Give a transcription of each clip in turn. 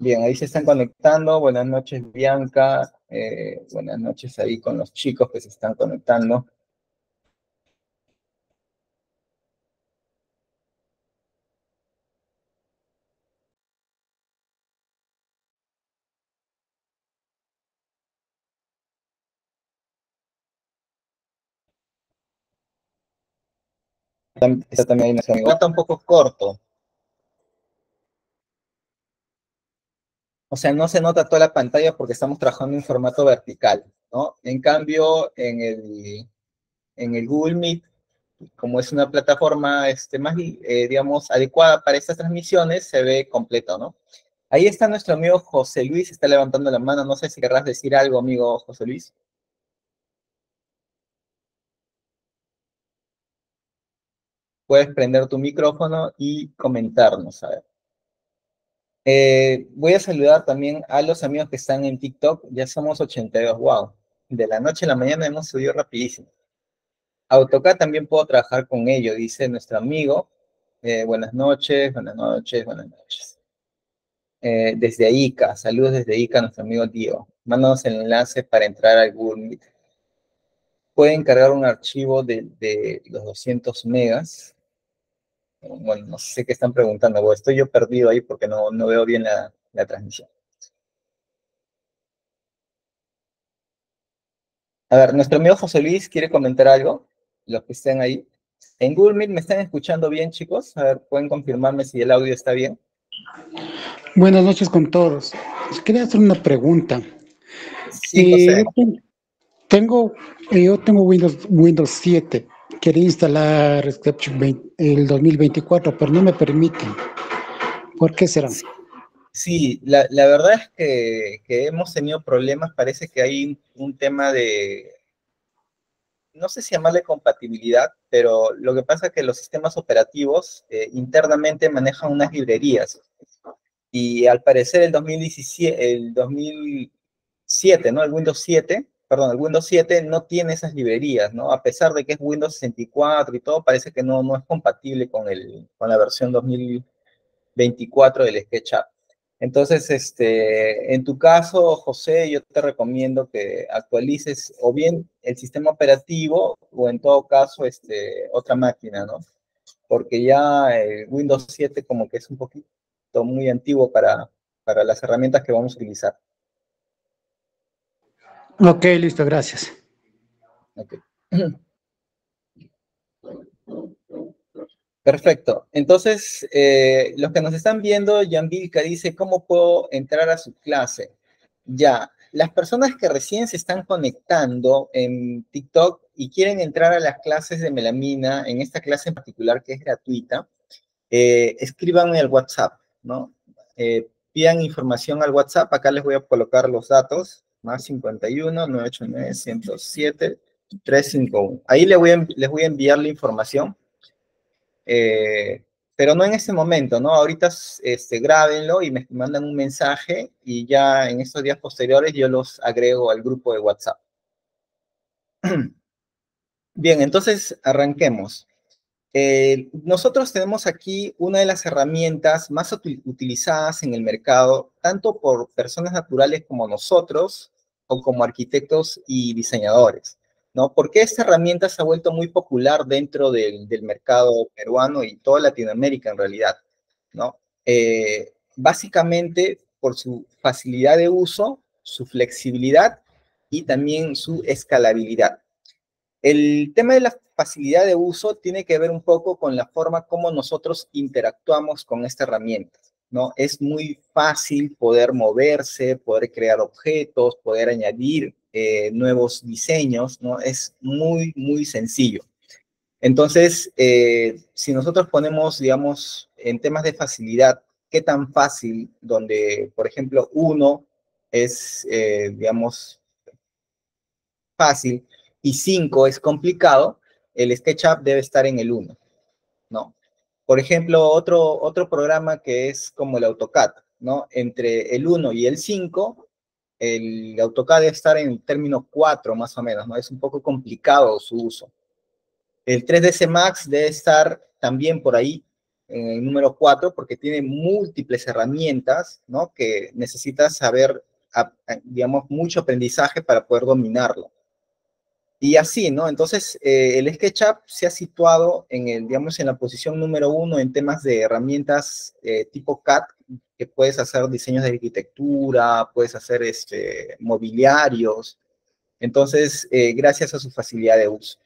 Bien, ahí se están conectando. Buenas noches, Bianca. Eh, buenas noches ahí con los chicos que se están conectando. Está también un poco corto. O sea, no se nota toda la pantalla porque estamos trabajando en formato vertical, ¿no? En cambio, en el, en el Google Meet, como es una plataforma este, más, eh, digamos, adecuada para estas transmisiones, se ve completo, ¿no? Ahí está nuestro amigo José Luis, está levantando la mano. No sé si querrás decir algo, amigo José Luis. Puedes prender tu micrófono y comentarnos, a ver. Eh, voy a saludar también a los amigos que están en TikTok. Ya somos 82, wow. De la noche a la mañana hemos subido rapidísimo. AutoCAD también puedo trabajar con ello, dice nuestro amigo. Eh, buenas noches, buenas noches, buenas noches. Eh, desde ICA, saludos desde ICA, nuestro amigo Diego. Mándanos el enlace para entrar al Google Meet. Pueden cargar un archivo de, de los 200 megas bueno, no sé qué están preguntando, o estoy yo perdido ahí porque no, no veo bien la, la transmisión. A ver, nuestro amigo José Luis quiere comentar algo, los que estén ahí. En Google Meet me están escuchando bien, chicos. A ver, pueden confirmarme si el audio está bien. Buenas noches con todos. Quería hacer una pregunta. Sí, eh, tengo, yo tengo Windows, Windows 7 quería instalar Sketchbook el 2024, pero no me permiten. ¿Por qué será? Sí, la, la verdad es que, que, hemos tenido problemas. Parece que hay un, tema de, no sé si llamarle compatibilidad, pero lo que pasa es que los sistemas operativos eh, internamente manejan unas librerías. Y al parecer el 2017, el 2007, ¿no? El Windows 7 perdón, el Windows 7 no tiene esas librerías, ¿no? A pesar de que es Windows 64 y todo, parece que no, no es compatible con, el, con la versión 2024 del SketchUp. Entonces, este, en tu caso, José, yo te recomiendo que actualices o bien el sistema operativo o en todo caso este, otra máquina, ¿no? Porque ya el Windows 7 como que es un poquito muy antiguo para, para las herramientas que vamos a utilizar. Ok, listo, gracias. Perfecto. Entonces, eh, los que nos están viendo, Jan Vilca dice, ¿cómo puedo entrar a su clase? Ya, las personas que recién se están conectando en TikTok y quieren entrar a las clases de melamina, en esta clase en particular que es gratuita, eh, escríbanme al WhatsApp, ¿no? Eh, pidan información al WhatsApp, acá les voy a colocar los datos, más 51 989 107 351. Ahí les voy a, les voy a enviar la información, eh, pero no en este momento, ¿no? Ahorita este, grábenlo y me mandan un mensaje y ya en estos días posteriores yo los agrego al grupo de WhatsApp. Bien, entonces arranquemos. Eh, nosotros tenemos aquí una de las herramientas más utilizadas en el mercado, tanto por personas naturales como nosotros, o como arquitectos y diseñadores, ¿no? Porque esta herramienta se ha vuelto muy popular dentro del, mercado peruano y toda Latinoamérica en realidad, ¿no? Eh, básicamente por su facilidad de uso, su flexibilidad y también su escalabilidad. El tema de la facilidad de uso tiene que ver un poco con la forma como nosotros interactuamos con esta herramienta, ¿no? Es muy fácil poder moverse, poder crear objetos, poder añadir eh, nuevos diseños, ¿no? Es muy, muy sencillo. Entonces, eh, si nosotros ponemos, digamos, en temas de facilidad, ¿qué tan fácil? Donde, por ejemplo, uno es, eh, digamos, fácil y cinco es complicado, el SketchUp debe estar en el 1, ¿no? Por ejemplo, otro, otro programa que es como el AutoCAD, ¿no? Entre el 1 y el 5, el AutoCAD debe estar en el término 4 más o menos, ¿no? Es un poco complicado su uso. El 3ds Max debe estar también por ahí, en el número 4 porque tiene múltiples herramientas, ¿no? Que necesitas saber, digamos, mucho aprendizaje para poder dominarlo. Y así, ¿no? Entonces, eh, el SketchUp se ha situado en el, digamos, en la posición número uno en temas de herramientas eh, tipo CAD, que puedes hacer diseños de arquitectura, puedes hacer este, mobiliarios. Entonces, eh, gracias a su facilidad de uso.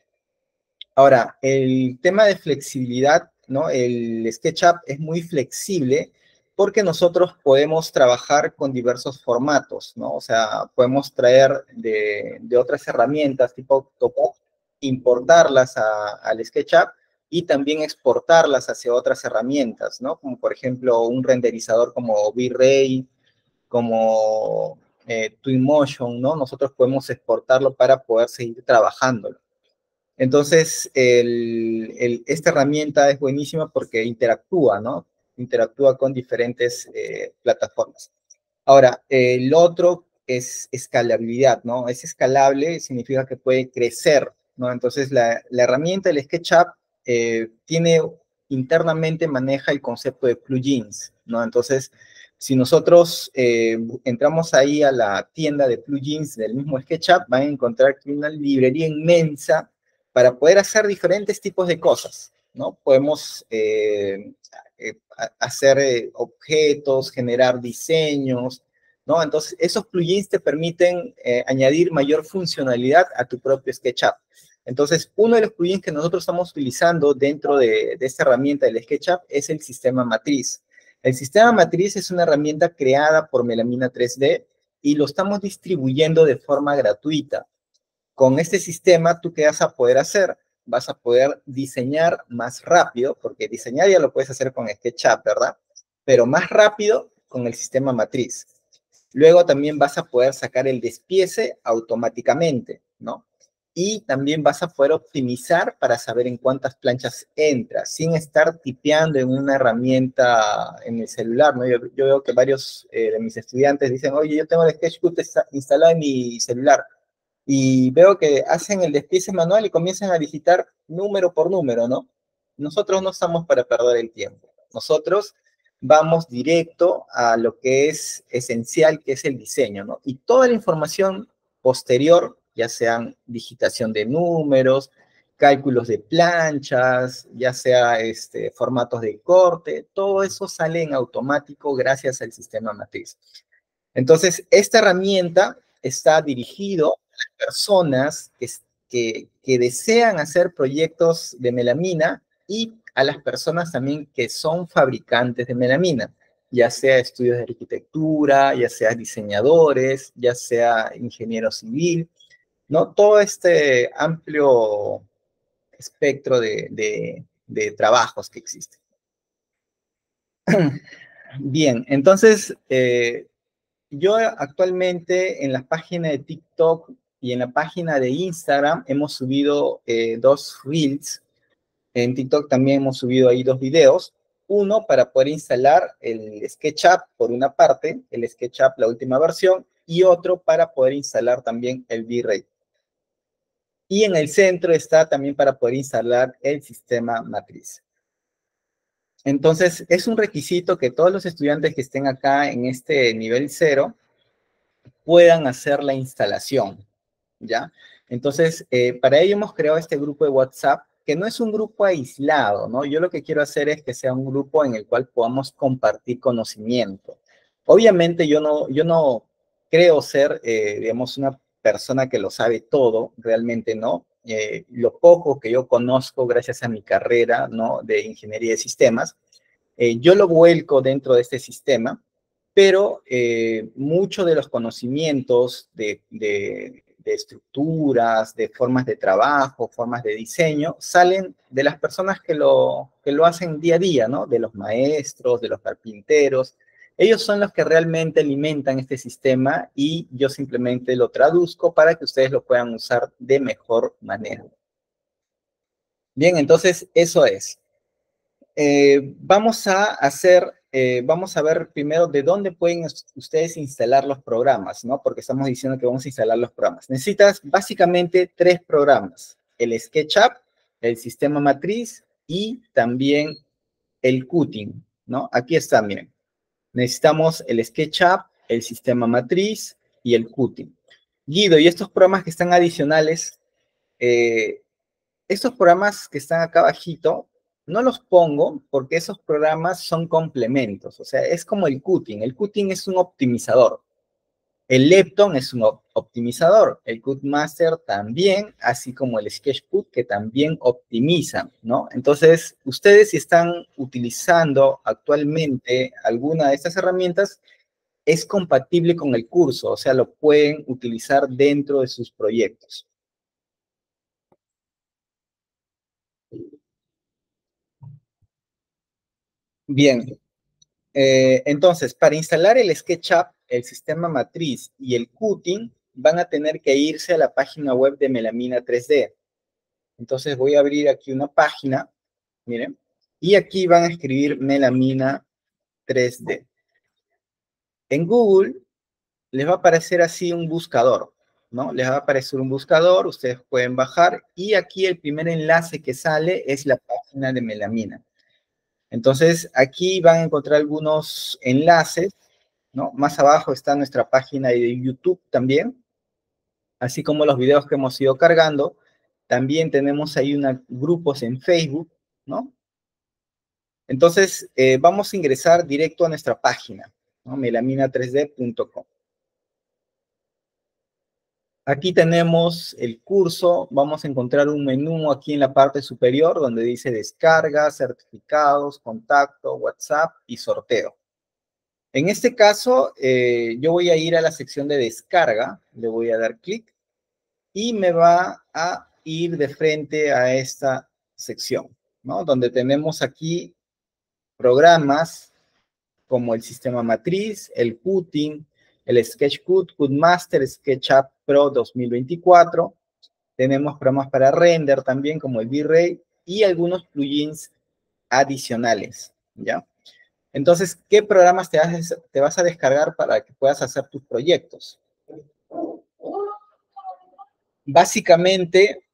Ahora, el tema de flexibilidad, ¿no? El SketchUp es muy flexible porque nosotros podemos trabajar con diversos formatos, ¿no? O sea, podemos traer de, otras herramientas tipo Topo, importarlas al SketchUp y también exportarlas hacia otras herramientas, ¿no? Como por ejemplo un renderizador como V-Ray, como eh, Twinmotion, ¿no? Nosotros podemos exportarlo para poder seguir trabajándolo. Entonces, esta herramienta es buenísima porque interactúa, ¿no? Interactúa con diferentes eh, plataformas. Ahora, el otro es escalabilidad, ¿no? Es escalable, significa que puede crecer, ¿no? Entonces, la, herramienta del SketchUp eh, tiene internamente maneja el concepto de plugins, ¿no? Entonces, si nosotros eh, entramos ahí a la tienda de plugins del mismo SketchUp, van a encontrar una librería inmensa para poder hacer diferentes tipos de cosas, ¿no? Podemos eh, hacer eh, objetos, generar diseños, ¿no? Entonces, esos plugins te permiten eh, añadir mayor funcionalidad a tu propio SketchUp. Entonces, uno de los plugins que nosotros estamos utilizando dentro de, de esta herramienta del SketchUp es el sistema matriz. El sistema matriz es una herramienta creada por Melamina 3D y lo estamos distribuyendo de forma gratuita. Con este sistema, ¿tú qué vas a poder hacer? Vas a poder diseñar más rápido, porque diseñar ya lo puedes hacer con SketchUp, ¿verdad? Pero más rápido con el sistema matriz. Luego también vas a poder sacar el despiece automáticamente, ¿no? Y también vas a poder optimizar para saber en cuántas planchas entras, sin estar tipeando en una herramienta en el celular, ¿no? Yo, veo que varios eh, de mis estudiantes dicen, oye, yo tengo el Sketchbook instalado en mi celular y veo que hacen el despiece manual y comienzan a visitar número por número, ¿no? Nosotros no estamos para perder el tiempo. Nosotros vamos directo a lo que es esencial, que es el diseño, ¿no? Y toda la información posterior, ya sean digitación de números, cálculos de planchas, ya sea este, formatos de corte, todo eso sale en automático gracias al sistema matriz. Entonces, esta herramienta está dirigido personas que, que, desean hacer proyectos de melamina y a las personas también que son fabricantes de melamina, ya sea estudios de arquitectura, ya sea diseñadores, ya sea ingeniero civil, ¿no? Todo este amplio espectro de, de trabajos que existen. Bien, entonces, eh, yo actualmente en la página de TikTok y en la página de Instagram hemos subido eh, dos reels. En TikTok también hemos subido ahí dos videos. Uno para poder instalar el SketchUp por una parte, el SketchUp la última versión, y otro para poder instalar también el V-Ray. Y en el centro está también para poder instalar el sistema matriz. Entonces, es un requisito que todos los estudiantes que estén acá en este nivel cero puedan hacer la instalación. ¿Ya? Entonces, eh, para ello hemos creado este grupo de WhatsApp, que no es un grupo aislado, ¿no? Yo lo que quiero hacer es que sea un grupo en el cual podamos compartir conocimiento. Obviamente yo no, yo no creo ser, eh, digamos, una persona que lo sabe todo, realmente no. Eh, lo poco que yo conozco gracias a mi carrera, ¿no? De ingeniería de sistemas, yo lo vuelco dentro de este sistema, pero muchos de los conocimientos de, de estructuras, de formas de trabajo, formas de diseño, salen de las personas que lo, que lo hacen día a día, ¿no? De los maestros, de los carpinteros. Ellos son los que realmente alimentan este sistema y yo simplemente lo traduzco para que ustedes lo puedan usar de mejor manera. Bien, entonces eso es. Eh, vamos a hacer eh, vamos a ver primero de dónde pueden ustedes instalar los programas, ¿no? Porque estamos diciendo que vamos a instalar los programas. Necesitas básicamente tres programas, el SketchUp, el sistema matriz y también el Qt, ¿no? Aquí está, miren. Necesitamos el SketchUp, el sistema matriz y el Qt. Guido, y estos programas que están adicionales, eh, estos programas que están acá abajito, no los pongo porque esos programas son complementos, o sea, es como el Qt. El Qt es un optimizador. El Lepton es un optimizador, el Cutmaster también, así como el Sketchcut que también optimiza, ¿no? Entonces, ustedes si están utilizando actualmente alguna de estas herramientas, es compatible con el curso, o sea, lo pueden utilizar dentro de sus proyectos. Bien, eh, entonces, para instalar el SketchUp, el sistema matriz y el Qt, van a tener que irse a la página web de Melamina 3D. Entonces voy a abrir aquí una página, miren, y aquí van a escribir Melamina 3D. En Google les va a aparecer así un buscador, ¿no? Les va a aparecer un buscador, ustedes pueden bajar, y aquí el primer enlace que sale es la página de Melamina. Entonces, aquí van a encontrar algunos enlaces, ¿no? Más abajo está nuestra página de YouTube también, así como los videos que hemos ido cargando. También tenemos ahí unos grupos en Facebook, ¿no? Entonces, eh, vamos a ingresar directo a nuestra página, ¿no? melamina3d.com. Aquí tenemos el curso, vamos a encontrar un menú aquí en la parte superior donde dice descarga, certificados, contacto, WhatsApp y sorteo. En este caso, eh, yo voy a ir a la sección de descarga, le voy a dar clic y me va a ir de frente a esta sección, ¿no? Donde tenemos aquí programas como el sistema matriz, el Putin, el SketchCut, CutMaster, SketchUp Pro 2024. Tenemos programas para render también como el V-Ray y algunos plugins adicionales, ¿ya? Entonces, ¿qué programas te, te vas a descargar para que puedas hacer tus proyectos? Básicamente,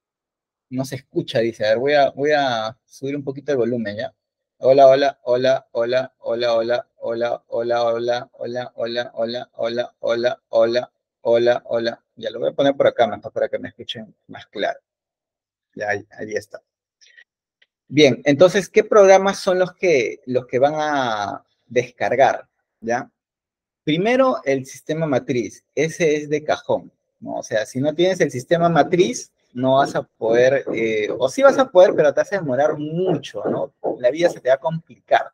no se escucha, dice. A ver, voy a, voy a subir un poquito el volumen, ¿ya? Hola, hola, hola, hola, hola, hola, hola, hola, hola, hola, hola, hola, hola, hola, hola, hola, hola. Ya lo voy a poner por acá más para que me escuchen más claro. Ya, ahí, está. Bien, entonces, ¿qué programas son los que, los que van a descargar? ¿Ya? Primero, el sistema matriz. Ese es de cajón. ¿no? O sea, si no tienes el sistema matriz, no vas a poder, eh, o sí vas a poder, pero te a demorar mucho, ¿no? La vida se te va a complicar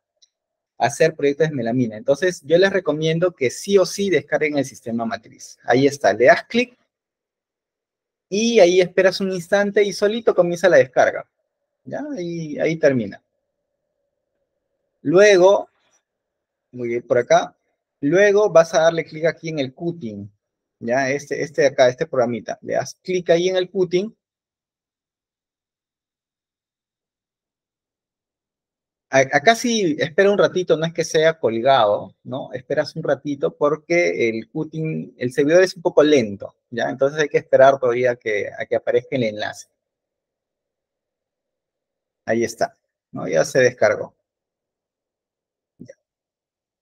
hacer proyectos de melamina. Entonces, yo les recomiendo que sí o sí descarguen el sistema matriz. Ahí está, le das clic y ahí esperas un instante y solito comienza la descarga. ¿Ya? Y ahí termina. Luego, muy bien, por acá, luego vas a darle clic aquí en el cutting, ¿ya? Este, este de acá, este programita. Le das clic ahí en el Putin. Acá sí espera un ratito, no es que sea colgado, ¿no? Esperas un ratito porque el Putin, el servidor es un poco lento, ¿ya? Entonces hay que esperar todavía que, a que aparezca el enlace. Ahí está, ¿no? Ya se descargó.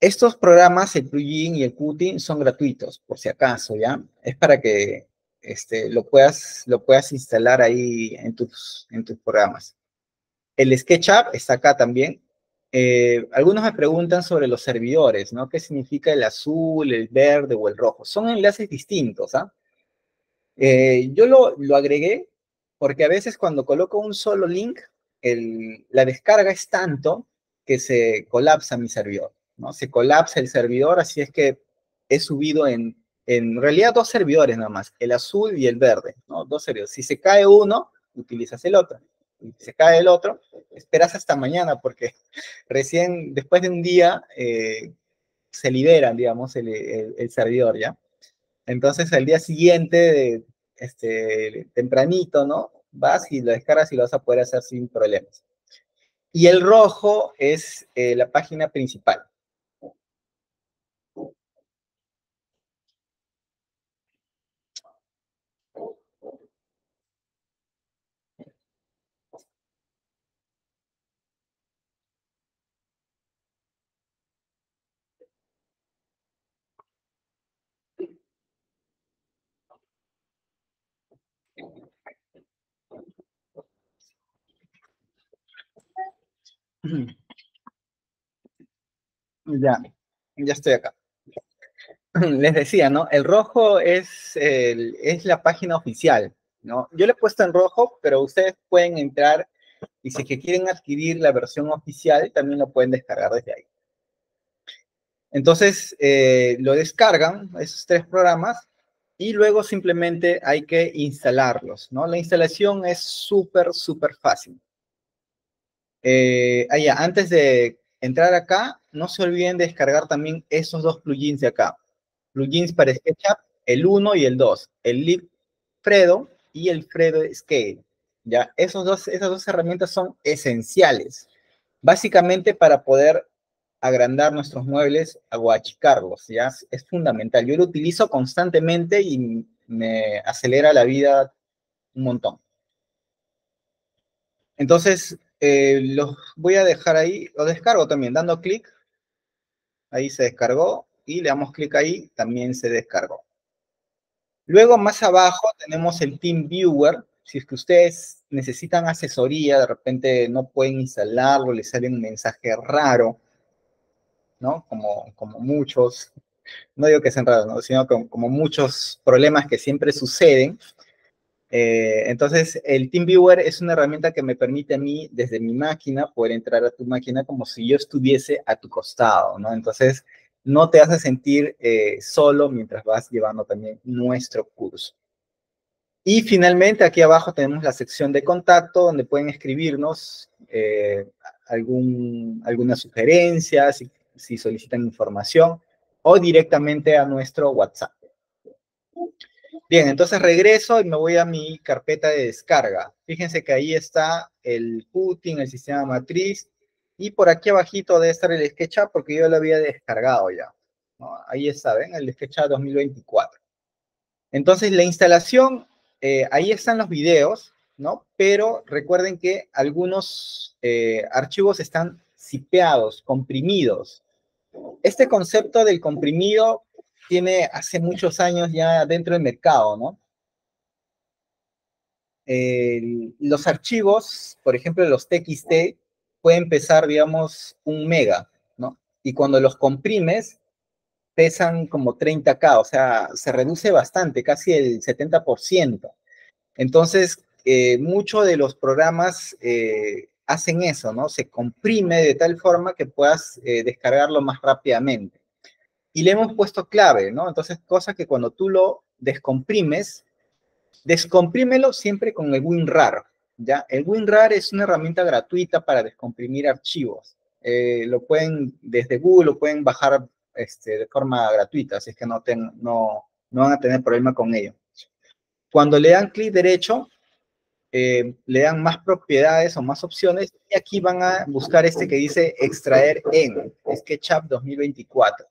Estos programas, el plugin y el Qt, son gratuitos, por si acaso, ¿ya? Es para que este, lo, puedas, lo puedas instalar ahí en tus, en tus programas. El SketchUp está acá también. Eh, algunos me preguntan sobre los servidores, ¿no? ¿Qué significa el azul, el verde o el rojo? Son enlaces distintos, ¿ah? Eh, yo lo, lo agregué porque a veces cuando coloco un solo link, la descarga es tanto que se colapsa mi servidor. ¿no? Se colapsa el servidor, así es que he subido en, en realidad dos servidores nada más, el azul y el verde, ¿no? Dos servidores. Si se cae uno, utilizas el otro. Y se cae el otro, esperas hasta mañana porque recién después de un día eh, se liberan, digamos, el, el, servidor, ¿ya? Entonces, al día siguiente, este, tempranito, ¿no? Vas y lo descargas y lo vas a poder hacer sin problemas. Y el rojo es eh, la página principal. Ya, ya estoy acá. Les decía, ¿no? El rojo es, es la página oficial, ¿no? Yo le he puesto en rojo, pero ustedes pueden entrar y si quieren adquirir la versión oficial, también lo pueden descargar desde ahí. Entonces, eh, lo descargan, esos tres programas, y luego simplemente hay que instalarlos, ¿no? La instalación es súper, súper fácil. Eh, antes de entrar acá, no se olviden de descargar también esos dos plugins de acá. Plugins para SketchUp, el 1 y el 2, el Leap Fredo y el Fredo Scale. ¿ya? Esos dos, esas dos herramientas son esenciales, básicamente para poder agrandar nuestros muebles o achicarlos, ¿ya? Es fundamental. Yo lo utilizo constantemente y me acelera la vida un montón. Entonces, eh, los voy a dejar ahí, lo descargo también, dando clic, ahí se descargó, y le damos clic ahí, también se descargó. Luego, más abajo, tenemos el Team Viewer, si es que ustedes necesitan asesoría, de repente no pueden instalarlo, les sale un mensaje raro, ¿no? Como, como muchos, no digo que sean raros, sino como, muchos problemas que siempre suceden. Eh, entonces, el TeamViewer es una herramienta que me permite a mí, desde mi máquina, poder entrar a tu máquina como si yo estuviese a tu costado, ¿no? Entonces, no te hace sentir eh, solo mientras vas llevando también nuestro curso. Y finalmente, aquí abajo tenemos la sección de contacto, donde pueden escribirnos eh, algún, alguna sugerencia, si, si, solicitan información, o directamente a nuestro WhatsApp. Bien, entonces regreso y me voy a mi carpeta de descarga. Fíjense que ahí está el putting, el sistema matriz, y por aquí abajito debe estar el SketchUp porque yo lo había descargado ya. Ahí está, ¿ven? El SketchUp 2024. Entonces, la instalación eh, ahí están los videos, ¿no? Pero recuerden que algunos eh, archivos están zipeados, comprimidos. Este concepto del comprimido tiene hace muchos años ya dentro del mercado, ¿no? los archivos, por ejemplo, los TXT, pueden pesar, digamos, un mega, ¿no? Y cuando los comprimes, pesan como 30K, o sea, se reduce bastante, casi el 70%. Entonces, eh, muchos de los programas eh, hacen eso, ¿no? Se comprime de tal forma que puedas eh, descargarlo más rápidamente. Y le hemos puesto clave, ¿no? Entonces, cosa que cuando tú lo descomprimes, descomprímelo siempre con el WinRAR, ¿ya? El WinRAR es una herramienta gratuita para descomprimir archivos. lo pueden, desde Google, lo pueden bajar este, de forma gratuita, así que no, no, van a tener problema con ello. Cuando le dan clic derecho, eh, le dan más propiedades o más opciones y aquí van a buscar este que dice extraer en SketchUp 2024.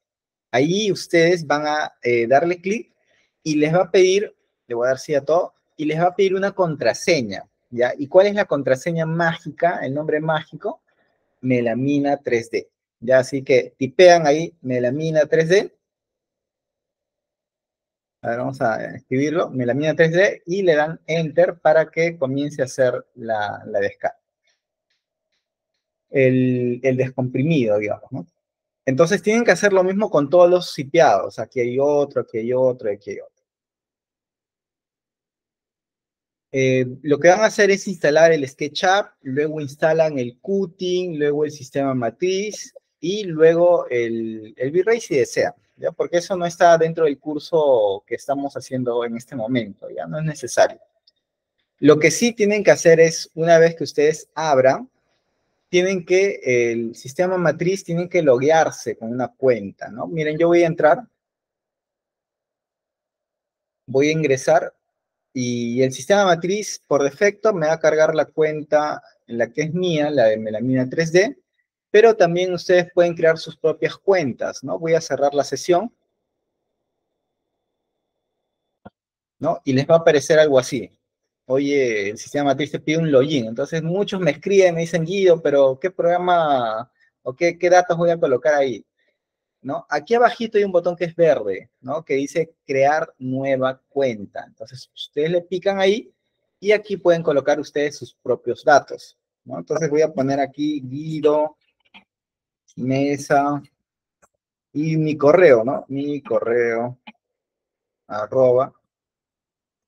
Ahí ustedes van a eh, darle clic y les va a pedir, le voy a dar sí a todo, y les va a pedir una contraseña, ¿ya? ¿Y cuál es la contraseña mágica, el nombre mágico? Melamina 3D. Ya, así que tipean ahí melamina 3D. A ver, vamos a escribirlo, melamina 3D, y le dan Enter para que comience a hacer la, descarga. El, el, descomprimido, digamos, ¿no? Entonces tienen que hacer lo mismo con todos los sitiados. Aquí hay otro, aquí hay otro, aquí hay otro. Eh, lo que van a hacer es instalar el SketchUp, luego instalan el Qt, luego el sistema matriz, y luego el, el V-Ray si desea, ¿ya? Porque eso no está dentro del curso que estamos haciendo en este momento, ya no es necesario. Lo que sí tienen que hacer es, una vez que ustedes abran, tienen que, el sistema matriz, tienen que loguearse con una cuenta, ¿no? Miren, yo voy a entrar, voy a ingresar, y el sistema matriz, por defecto, me va a cargar la cuenta en la que es mía, la de Melamina 3D, pero también ustedes pueden crear sus propias cuentas, ¿no? Voy a cerrar la sesión. ¿No? Y les va a aparecer algo así. Oye, el sistema matriz te pide un login. Entonces muchos me escriben, me dicen, Guido, pero ¿qué programa o qué, qué datos voy a colocar ahí? ¿No? Aquí abajito hay un botón que es verde, ¿no? Que dice crear nueva cuenta. Entonces ustedes le pican ahí y aquí pueden colocar ustedes sus propios datos, ¿no? Entonces voy a poner aquí Guido mesa y mi correo, ¿no? Mi correo arroba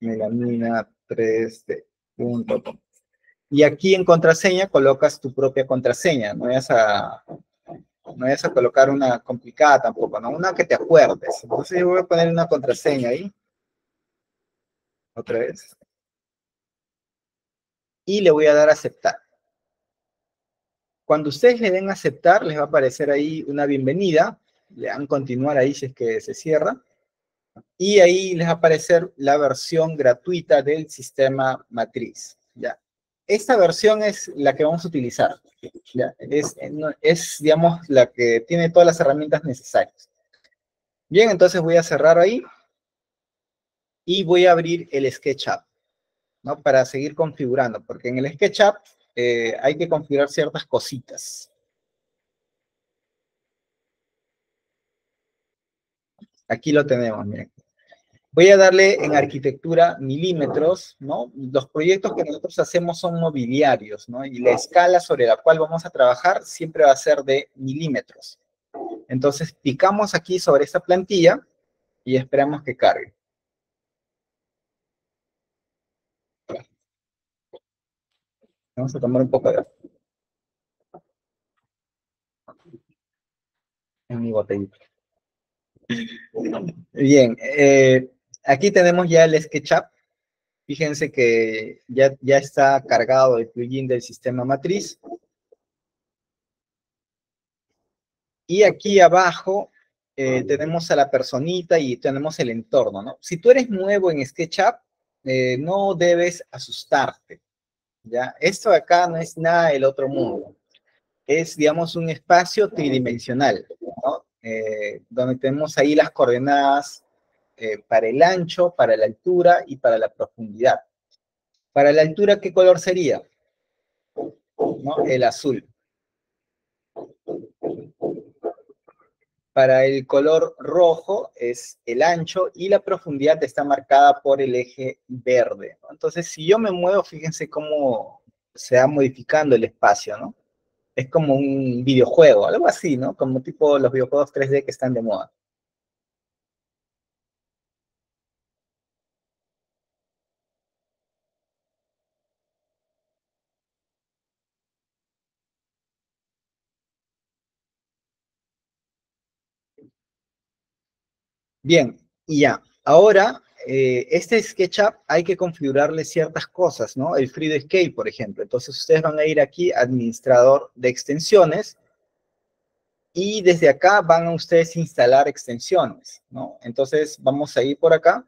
melamina 3d.com. Y aquí en contraseña colocas tu propia contraseña, no vayas a, no vayas a colocar una complicada tampoco, ¿no? Una que te acuerdes. Entonces yo voy a poner una contraseña ahí. Otra vez. Y le voy a dar a aceptar. Cuando ustedes le den a aceptar, les va a aparecer ahí una bienvenida. Le dan continuar ahí es que se cierra. Y ahí les va a aparecer la versión gratuita del sistema matriz. ¿ya? Esta versión es la que vamos a utilizar. es, digamos, la que tiene todas las herramientas necesarias. Bien, entonces voy a cerrar ahí y voy a abrir el SketchUp, ¿no? Para seguir configurando, porque en el SketchUp eh, hay que configurar ciertas cositas. Aquí lo tenemos, miren. Voy a darle en arquitectura milímetros, ¿no? Los proyectos que nosotros hacemos son mobiliarios, ¿no? Y la escala sobre la cual vamos a trabajar siempre va a ser de milímetros. Entonces, picamos aquí sobre esta plantilla y esperamos que cargue. Vamos a tomar un poco de. En mi botellita. Bien, eh, aquí tenemos ya el SketchUp. Fíjense que ya, ya está cargado el plugin del sistema matriz. Y aquí abajo eh, tenemos a la personita y tenemos el entorno, ¿no? Si tú eres nuevo en SketchUp, eh, no debes asustarte. ¿ya? Esto acá no es nada del otro mundo. Es, digamos, un espacio tridimensional, ¿no? Eh, donde tenemos ahí las coordenadas eh, para el ancho, para la altura y para la profundidad. Para la altura, ¿qué color sería? ¿No? El azul. Para el color rojo es el ancho y la profundidad está marcada por el eje verde. Entonces, si yo me muevo, fíjense cómo se va modificando el espacio, ¿no? Es como un videojuego, algo así, ¿no? Como tipo los videojuegos 3D que están de moda. Bien, y ya. Ahora, eh, este SketchUp hay que configurarle ciertas cosas, ¿no? El Scale, por ejemplo. Entonces, ustedes van a ir aquí, administrador de extensiones, y desde acá van a ustedes instalar extensiones, ¿no? Entonces, vamos a ir por acá,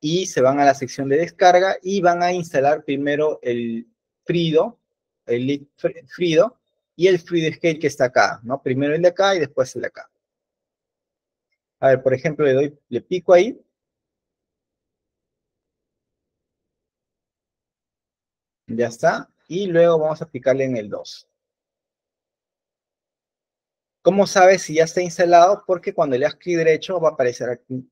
y se van a la sección de descarga, y van a instalar primero el Frido, el Frido, y el Scale que está acá, ¿no? Primero el de acá y después el de acá. A ver, por ejemplo, le doy, le pico ahí. Ya está. Y luego vamos a picarle en el 2. ¿Cómo sabes si ya está instalado? Porque cuando le das clic derecho va a aparecer aquí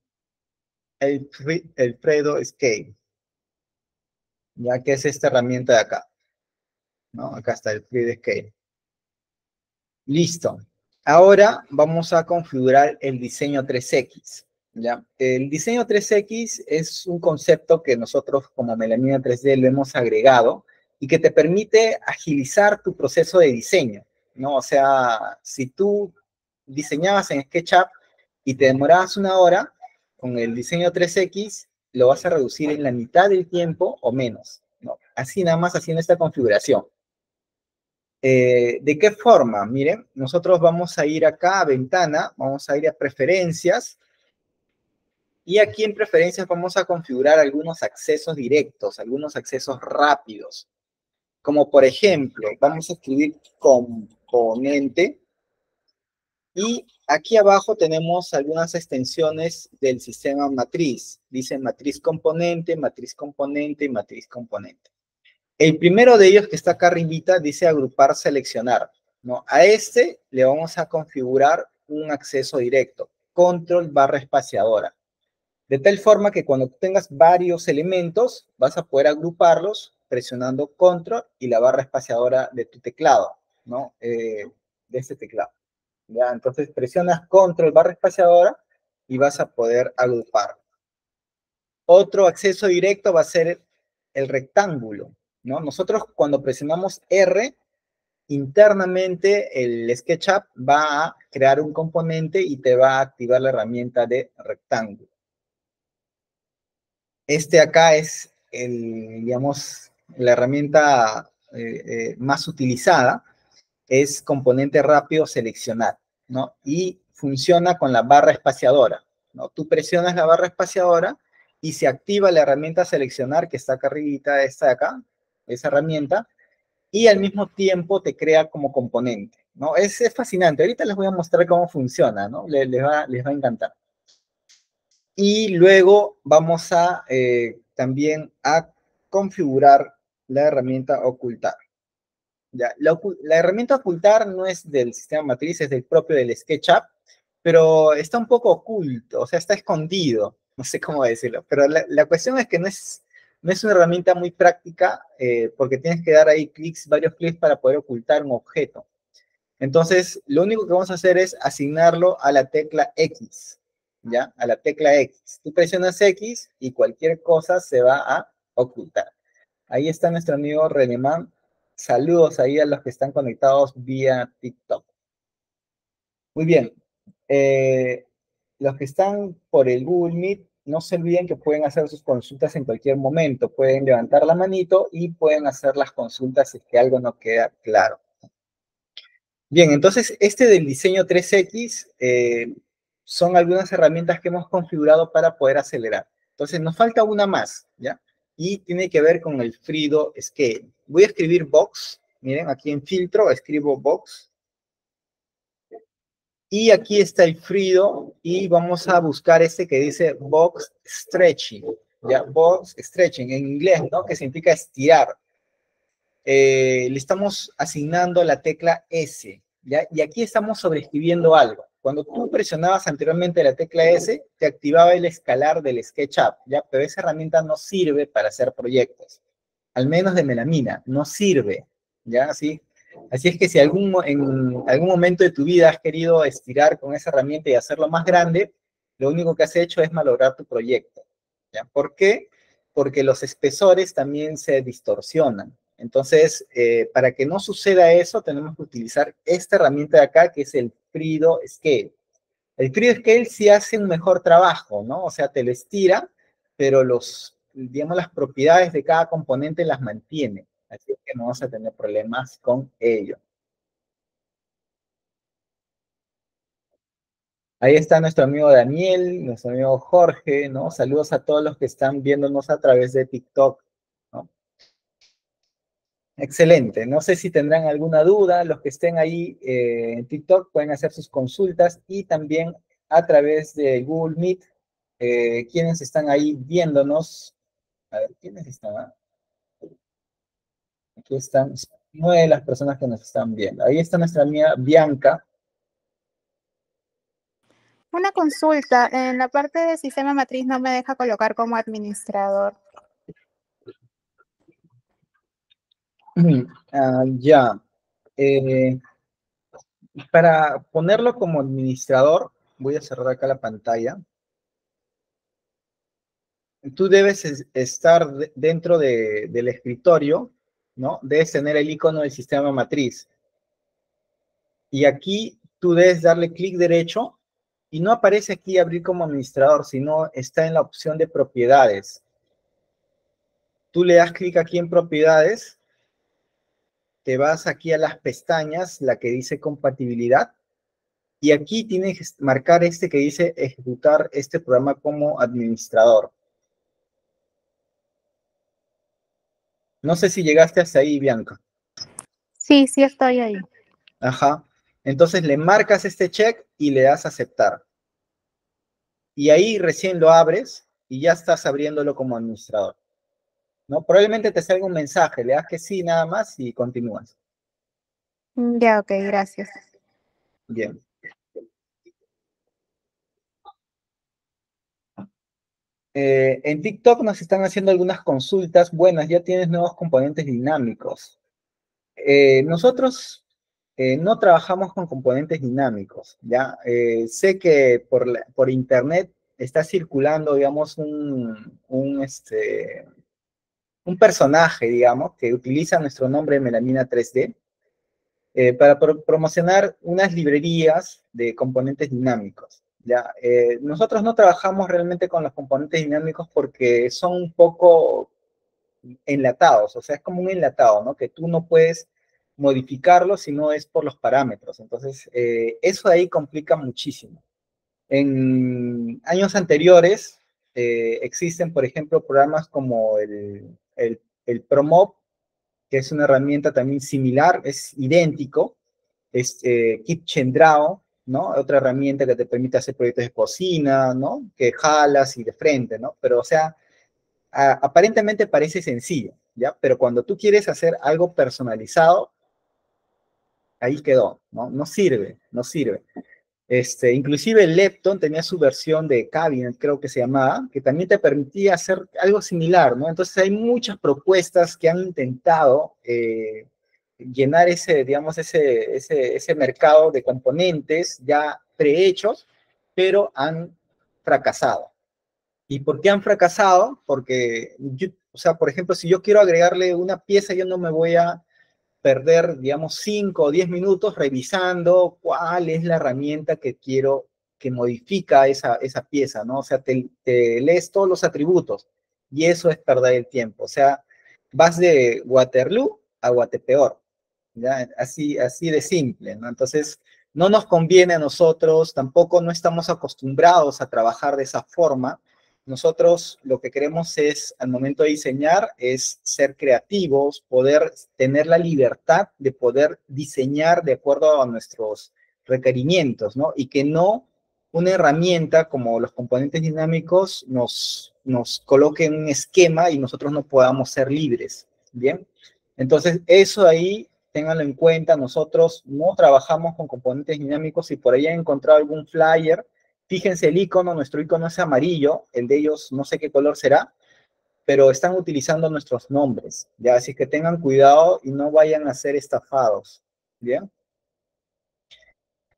el, el Fredo Scale. Ya que es esta herramienta de acá. ¿No? Acá está el Fredo Scale. Listo. Ahora vamos a configurar el diseño 3X. ¿ya? El diseño 3X es un concepto que nosotros como Melamina 3D lo hemos agregado y que te permite agilizar tu proceso de diseño. ¿no? O sea, si tú diseñabas en SketchUp y te demorabas una hora, con el diseño 3X lo vas a reducir en la mitad del tiempo o menos. ¿no? Así nada más haciendo esta configuración. Eh, ¿De qué forma? Miren, nosotros vamos a ir acá a ventana, vamos a ir a preferencias, y aquí en preferencias vamos a configurar algunos accesos directos, algunos accesos rápidos. Como por ejemplo, vamos a escribir componente, y aquí abajo tenemos algunas extensiones del sistema matriz. Dice matriz componente, matriz componente y matriz componente. El primero de ellos que está acá arribita dice agrupar, seleccionar. ¿no? A este le vamos a configurar un acceso directo, control barra espaciadora. De tal forma que cuando tengas varios elementos, vas a poder agruparlos presionando control y la barra espaciadora de tu teclado. ¿no? Eh, de este teclado. ¿ya? Entonces presionas control barra espaciadora y vas a poder agrupar. Otro acceso directo va a ser el rectángulo, ¿no? Nosotros cuando presionamos R, internamente el SketchUp va a crear un componente y te va a activar la herramienta de rectángulo. Este acá es, el, digamos, la herramienta eh, eh, más utilizada, es componente rápido seleccionar, ¿no? Y funciona con la barra espaciadora, ¿no? Tú presionas la barra espaciadora y se activa la herramienta seleccionar que está acá arribita, esta de acá, esa herramienta, y al mismo tiempo te crea como componente, ¿no? Es, fascinante. Ahorita les voy a mostrar cómo funciona, ¿no? Les, va, les va, a encantar. Y luego vamos a eh, también a configurar la herramienta ocultar. Ya, la, la, herramienta ocultar no es del sistema matriz, es del propio del SketchUp, pero está un poco oculto, o sea, está escondido, no sé cómo decirlo, pero la, la cuestión es que no es no es una herramienta muy práctica eh, porque tienes que dar ahí clics, varios clics para poder ocultar un objeto. Entonces, lo único que vamos a hacer es asignarlo a la tecla X, ¿ya? A la tecla X. Tú presionas X y cualquier cosa se va a ocultar. Ahí está nuestro amigo Renemán. Saludos ahí a los que están conectados vía TikTok. Muy bien. Eh, los que están por el Google Meet, no se olviden que pueden hacer sus consultas en cualquier momento. Pueden levantar la manito y pueden hacer las consultas si es que algo no queda claro. Bien, entonces este del diseño 3X eh, son algunas herramientas que hemos configurado para poder acelerar. Entonces nos falta una más, ¿ya? Y tiene que ver con el Frido Scale. Voy a escribir box. Miren, aquí en filtro escribo box. Y aquí está el Frido y vamos a buscar este que dice box stretching, ¿ya? Box stretching en inglés, ¿no? Que significa estirar. Eh, le estamos asignando la tecla S, ¿ya? Y aquí estamos sobreescribiendo algo. Cuando tú presionabas anteriormente la tecla S, te activaba el escalar del SketchUp, ¿ya? Pero esa herramienta no sirve para hacer proyectos. Al menos de melamina, no sirve, ¿ya? Así Así es que si algún, en algún momento de tu vida has querido estirar con esa herramienta y hacerlo más grande, lo único que has hecho es malograr tu proyecto. ¿Por qué? Porque los espesores también se distorsionan. Entonces, eh, para que no suceda eso, tenemos que utilizar esta herramienta de acá, que es el Frido Scale. El Frido Scale sí hace un mejor trabajo, ¿no? O sea, te lo estira, pero los, digamos, las propiedades de cada componente las mantiene. Así que no vamos a tener problemas con ello. Ahí está nuestro amigo Daniel, nuestro amigo Jorge, ¿no? Saludos a todos los que están viéndonos a través de TikTok, ¿no? Excelente. No sé si tendrán alguna duda. Los que estén ahí eh, en TikTok pueden hacer sus consultas y también a través de Google Meet, eh, quienes están ahí viéndonos. A ver, ¿quiénes están? Aquí están nueve de las personas que nos están viendo. Ahí está nuestra amiga Bianca. Una consulta. En la parte de sistema matriz no me deja colocar como administrador. Ah, ya. Eh, para ponerlo como administrador, voy a cerrar acá la pantalla. Tú debes estar dentro del escritorio ¿no? Debes tener el icono del sistema matriz. Y aquí tú debes darle clic derecho y no aparece aquí abrir como administrador, sino está en la opción de propiedades. Tú le das clic aquí en propiedades, te vas aquí a las pestañas, la que dice compatibilidad, y aquí tienes que marcar este que dice ejecutar este programa como administrador. No sé si llegaste hasta ahí, Bianca. Sí, sí estoy ahí. Ajá. Entonces le marcas este check y le das aceptar. Y ahí recién lo abres y ya estás abriéndolo como administrador. ¿No? Probablemente te salga un mensaje, le das que sí nada más y continúas. Mm, ya, ok, gracias. Bien. Eh, en TikTok nos están haciendo algunas consultas. Buenas, ya tienes nuevos componentes dinámicos. Eh, nosotros eh, no trabajamos con componentes dinámicos, ¿ya? Sé que por, por internet está circulando, digamos, un, un, este, un personaje, digamos, que utiliza nuestro nombre melamina 3D eh, para promocionar unas librerías de componentes dinámicos. ¿Ya? nosotros no trabajamos realmente con los componentes dinámicos porque son un poco enlatados, o sea, es como un enlatado, ¿no? Que tú no puedes modificarlo si no es por los parámetros. Entonces, eh, eso ahí complica muchísimo. En años anteriores eh, existen, por ejemplo, programas como el, el, el ProMob, que es una herramienta también similar, es idéntico, es eh, KitchenDraw, ¿no? Otra herramienta que te permite hacer proyectos de cocina, ¿no? Que jalas y de frente, ¿no? Pero, o sea, aparentemente parece sencillo, ¿ya? Pero cuando tú quieres hacer algo personalizado, ahí quedó, ¿no? No sirve, no sirve. Este, inclusive Lepton tenía su versión de cabinet, creo que se llamaba, que también te permitía hacer algo similar, ¿no? Entonces hay muchas propuestas que han intentado eh, llenar ese, digamos, ese, ese, ese mercado de componentes ya prehechos, pero han fracasado. ¿Y por qué han fracasado? Porque, o sea, por ejemplo, si yo quiero agregarle una pieza, yo no me voy a perder, digamos, 5 o 10 minutos revisando cuál es la herramienta que quiero que modifica esa, esa pieza, ¿no? O sea, te, lees todos los atributos y eso es perder el tiempo. O sea, vas de Waterloo a Guatepeor, ¿ya? Así, así de simple, ¿no? Entonces, no nos conviene a nosotros, tampoco no estamos acostumbrados a trabajar de esa forma, nosotros lo que queremos es, al momento de diseñar, es ser creativos, poder tener la libertad de poder diseñar de acuerdo a nuestros requerimientos, ¿no? Y que no una herramienta como los componentes dinámicos nos, nos coloque en un esquema y nosotros no podamos ser libres, ¿bien? Entonces, eso ahí, ténganlo en cuenta, nosotros no trabajamos con componentes dinámicos. Si por ahí han encontrado algún flyer, Fíjense el icono, nuestro icono es amarillo, el de ellos no sé qué color será, pero están utilizando nuestros nombres, ¿ya? Así que tengan cuidado y no vayan a ser estafados, ¿bien?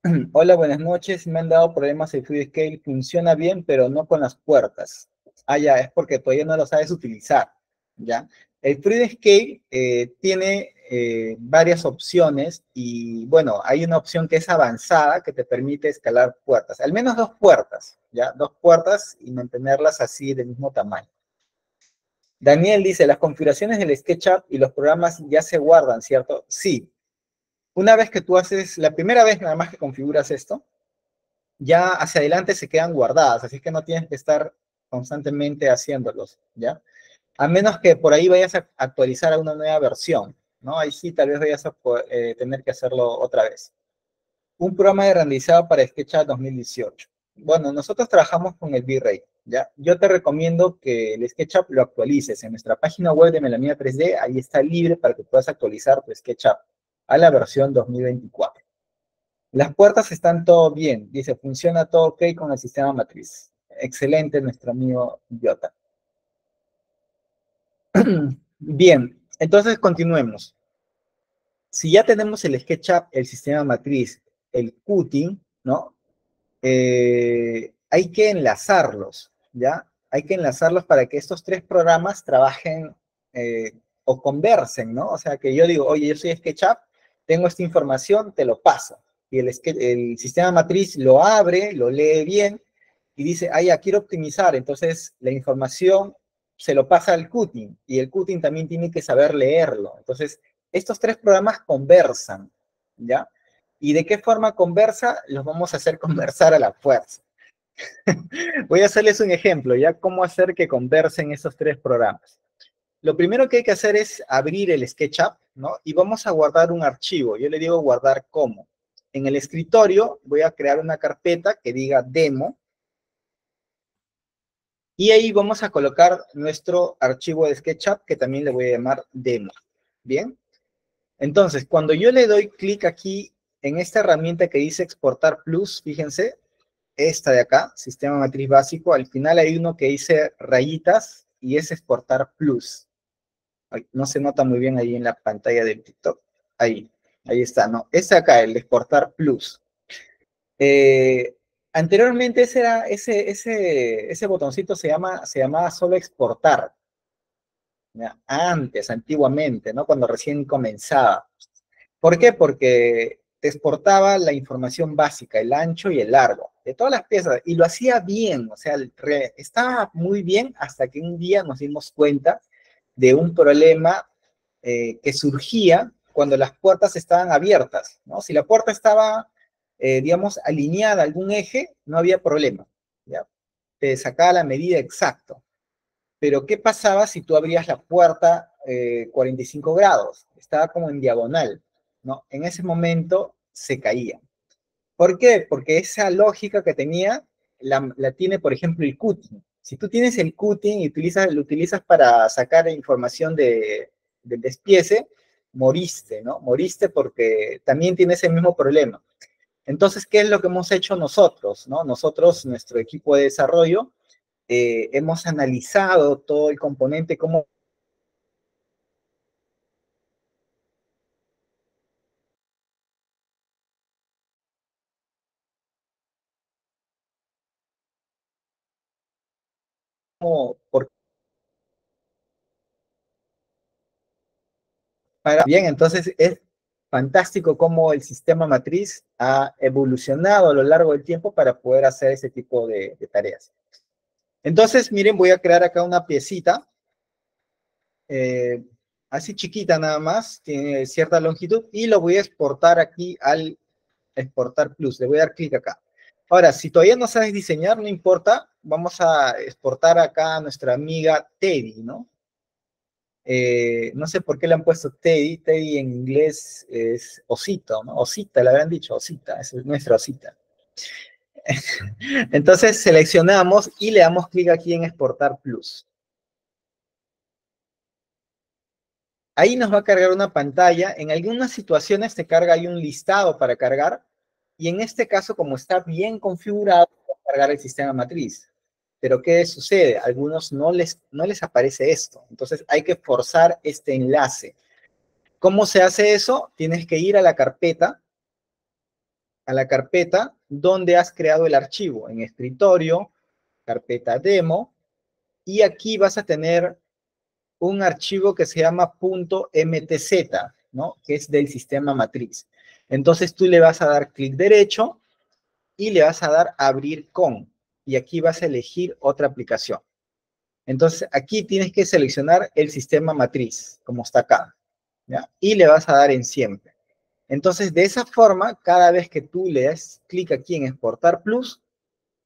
Hola, buenas noches. Me han dado problemas el FreeScale. Funciona bien, pero no con las puertas. Ah, ya, es porque todavía no lo sabes utilizar, ¿ya? El FreeScale eh, tiene eh, varias opciones y bueno, hay una opción que es avanzada que te permite escalar puertas, al menos dos puertas, ¿ya? Dos puertas y mantenerlas así del mismo tamaño. Daniel dice, las configuraciones del SketchUp y los programas ya se guardan, ¿cierto? Sí. Una vez que tú haces, la primera vez nada más que configuras esto, ya hacia adelante se quedan guardadas, así que no tienes que estar constantemente haciéndolos, ¿ya? A menos que por ahí vayas a actualizar a una nueva versión. ¿no? Ahí sí tal vez vayas a eh, tener que hacerlo otra vez. Un programa de renderizado para SketchUp 2018. Bueno, nosotros trabajamos con el V-Ray, ¿ya? Yo te recomiendo que el SketchUp lo actualices. En nuestra página web de Melamina 3D, ahí está libre para que puedas actualizar tu SketchUp a la versión 2024. Las puertas están todo bien. Dice, funciona todo ok con el sistema matriz. Excelente, nuestro amigo Jota. Bien, entonces continuemos si ya tenemos el SketchUp, el sistema matriz, el Qt, ¿no? Eh, hay que enlazarlos, ¿ya? Hay que enlazarlos para que estos tres programas trabajen eh, o conversen, ¿no? O sea, que yo digo, oye, yo soy SketchUp, tengo esta información, te lo paso. Y el, el sistema matriz lo abre, lo lee bien y dice, ah, ya, quiero optimizar. Entonces, la información se lo pasa al Qt y el Qt también tiene que saber leerlo. Entonces, estos tres programas conversan, ¿ya? ¿Y de qué forma conversa? Los vamos a hacer conversar a la fuerza. Voy a hacerles un ejemplo, ¿ya? ¿Cómo hacer que conversen esos tres programas? Lo primero que hay que hacer es abrir el SketchUp, ¿no? Y vamos a guardar un archivo. Yo le digo guardar como. En el escritorio voy a crear una carpeta que diga demo. Y ahí vamos a colocar nuestro archivo de SketchUp, que también le voy a llamar demo. ¿Bien? Entonces, cuando yo le doy clic aquí en esta herramienta que dice exportar plus, fíjense, esta de acá, sistema matriz básico, al final hay uno que dice rayitas y es exportar plus. no se nota muy bien ahí en la pantalla del TikTok. Ahí. Ahí está, ¿no? Este acá, el exportar plus. Eh, anteriormente ese, era, botoncito se, llama, se llamaba solo exportar. Antes, antiguamente, ¿no? Cuando recién comenzaba. ¿Por qué? Porque te exportaba la información básica, el ancho y el largo, de todas las piezas, y lo hacía bien, o sea, estaba muy bien hasta que un día nos dimos cuenta de un problema eh, que surgía cuando las puertas estaban abiertas. Si la puerta estaba, eh, digamos, alineada algún eje, no había problema, ¿ya? Te sacaba la medida exacta. Pero, ¿qué pasaba si tú abrías la puerta 45 eh, grados? Estaba como en diagonal, ¿no? En ese momento se caía. ¿Por qué? Porque esa lógica que tenía la, tiene, por ejemplo, el cutting. Si tú tienes el cutting y utilizas, lo utilizas para sacar información de, del despiece, moriste, ¿no? Moriste porque también tienes el mismo problema. Entonces, ¿qué es lo que hemos hecho nosotros, no? Nosotros, nuestro equipo de desarrollo, eh, hemos analizado todo el componente, cómo Bien, entonces es fantástico cómo el sistema matriz ha evolucionado a lo largo del tiempo para poder hacer ese tipo de, tareas. Entonces, miren, voy a crear acá una piecita, eh, así chiquita nada más, tiene cierta longitud, y lo voy a exportar aquí al exportar plus. Le voy a dar clic acá. Ahora, si todavía no sabes diseñar, no importa, vamos a exportar acá a nuestra amiga Teddy, ¿no? Eh, no sé por qué le han puesto Teddy, Teddy en inglés es osito, ¿no? Osita, le habían dicho osita, es nuestra osita. Entonces seleccionamos y le damos clic aquí en exportar plus. Ahí nos va a cargar una pantalla. En algunas situaciones te carga ahí un listado para cargar, y en este caso, como está bien configurado, va a cargar el sistema matriz. Pero ¿qué sucede? A algunos no les, no les aparece esto. Entonces hay que forzar este enlace. ¿Cómo se hace eso? Tienes que ir a la carpeta, a la carpeta donde has creado el archivo, en escritorio, carpeta demo, y aquí vas a tener un archivo que se llama .mtz, ¿no? Que es del sistema matriz. Entonces tú le vas a dar clic derecho y le vas a dar abrir con. Y aquí vas a elegir otra aplicación. Entonces aquí tienes que seleccionar el sistema matriz, como está acá. Y le vas a dar en siempre. Entonces de esa forma, cada vez que tú le das clic aquí en exportar plus,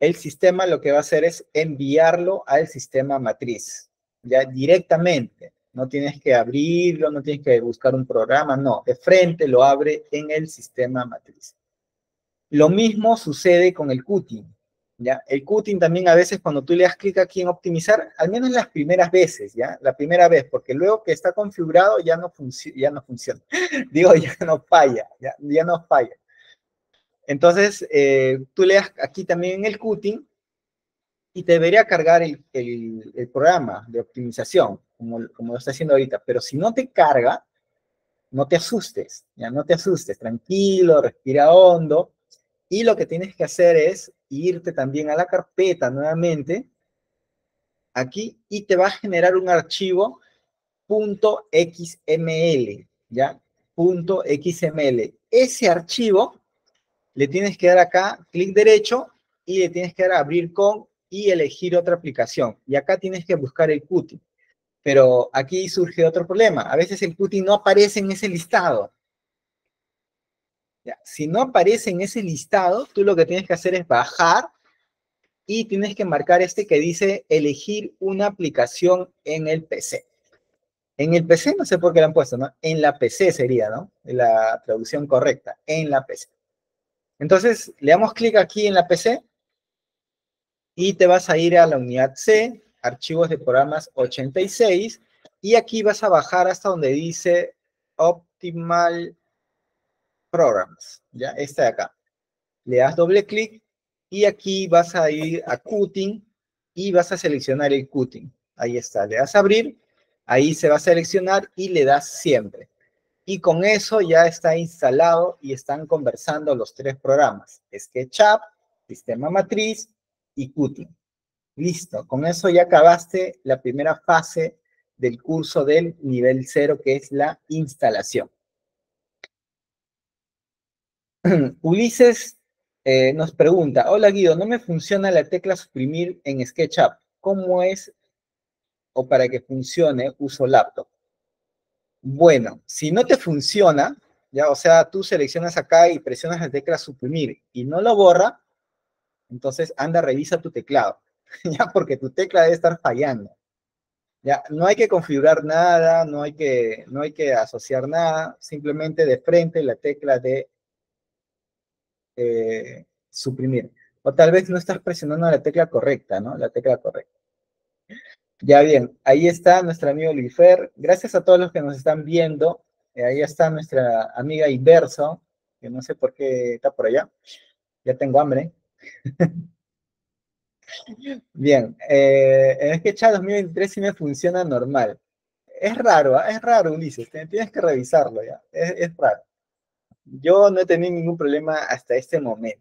el sistema lo que va a hacer es enviarlo al sistema matriz, ya directamente. No tienes que abrirlo, no tienes que buscar un programa, no. De frente lo abre en el sistema matriz. Lo mismo sucede con el cutting. El cutting también a veces cuando tú le das clic aquí en optimizar, al menos las primeras veces, ¿ya? La primera vez, porque luego que está configurado ya no, ya no funciona. Digo, ya no falla, ya, no falla. Entonces, eh, tú le das aquí también el cutting y te debería cargar el, el programa de optimización como, lo está haciendo ahorita, pero si no te carga, no te asustes, ya no te asustes, tranquilo, respira hondo, y lo que tienes que hacer es irte también a la carpeta nuevamente, aquí, y te va a generar un archivo .xml, ¿ya? .xml. Ese archivo le tienes que dar acá, clic derecho, y le tienes que dar abrir con y elegir otra aplicación. Y acá tienes que buscar el Qt. Pero aquí surge otro problema. A veces el Qt no aparece en ese listado. Si no aparece en ese listado, tú lo que tienes que hacer es bajar y tienes que marcar este que dice elegir una aplicación en el PC. En el PC no sé por qué lo han puesto, ¿no? En la PC sería, ¿no? La traducción correcta, en la PC. Entonces, le damos clic aquí en la PC y te vas a ir a la unidad C, archivos de programas 86, y aquí vas a bajar hasta donde dice Optimal Programs, ¿ya? Este de acá. Le das doble clic y aquí vas a ir a Cutting y vas a seleccionar el Cutting. Ahí está, le das abrir, ahí se va a seleccionar y le das siempre. Y con eso ya está instalado y están conversando los tres programas, SketchUp, Sistema Matriz y Qt. Listo, con eso ya acabaste la primera fase del curso del nivel cero, que es la instalación. Ulises eh, nos pregunta, hola Guido, no me funciona la tecla suprimir en SketchUp. ¿Cómo es o para que funcione uso laptop? Bueno, si no te funciona, ya, o sea, tú seleccionas acá y presionas la tecla suprimir y no lo borra, entonces anda, revisa tu teclado, ya, porque tu tecla debe estar fallando. Ya, no hay que configurar nada, no hay que, no hay que asociar nada, simplemente de frente la tecla de eh, suprimir. O tal vez no estás presionando la tecla correcta, ¿no? La tecla correcta. Ya bien, ahí está nuestro amigo Luifer. Gracias a todos los que nos están viendo. Eh, ahí está nuestra amiga Inverso, que no sé por qué está por allá. Ya tengo hambre. Bien, eh, en SketchUp 2023 sí me funciona normal. Es raro, ¿ah? es raro, Ulises, tienes que revisarlo ya, es, raro. Yo no he tenido ningún problema hasta este momento.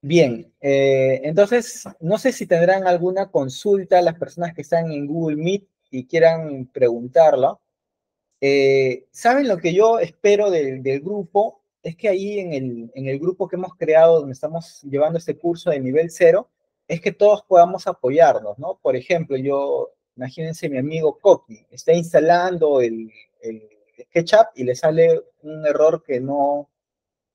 Bien, eh, entonces, no sé si tendrán alguna consulta las personas que están en Google Meet y quieran preguntarlo. Eh, ¿Saben lo que yo espero del grupo? es que ahí en el, en el grupo que hemos creado, donde estamos llevando este curso de nivel cero, es que todos podamos apoyarnos, ¿no? Por ejemplo, yo, imagínense mi amigo Coqui, está instalando el SketchUp y le sale un error que no,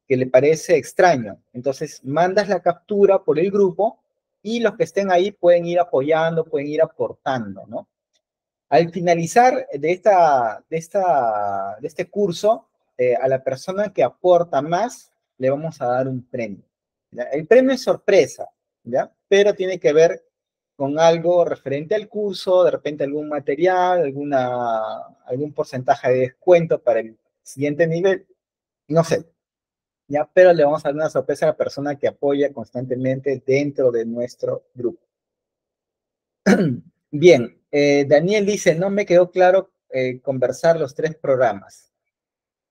que le parece extraño. Entonces, mandas la captura por el grupo y los que estén ahí pueden ir apoyando, pueden ir aportando, ¿no? Al finalizar de, esta, de, esta, de este curso, eh, a la persona que aporta más, le vamos a dar un premio. El premio es sorpresa, ¿ya? Pero tiene que ver con algo referente al curso, de repente algún material, alguna, algún porcentaje de descuento para el siguiente nivel, no sé. ¿ya? Pero le vamos a dar una sorpresa a la persona que apoya constantemente dentro de nuestro grupo. Bien, eh, Daniel dice, no me quedó claro eh, conversar los tres programas.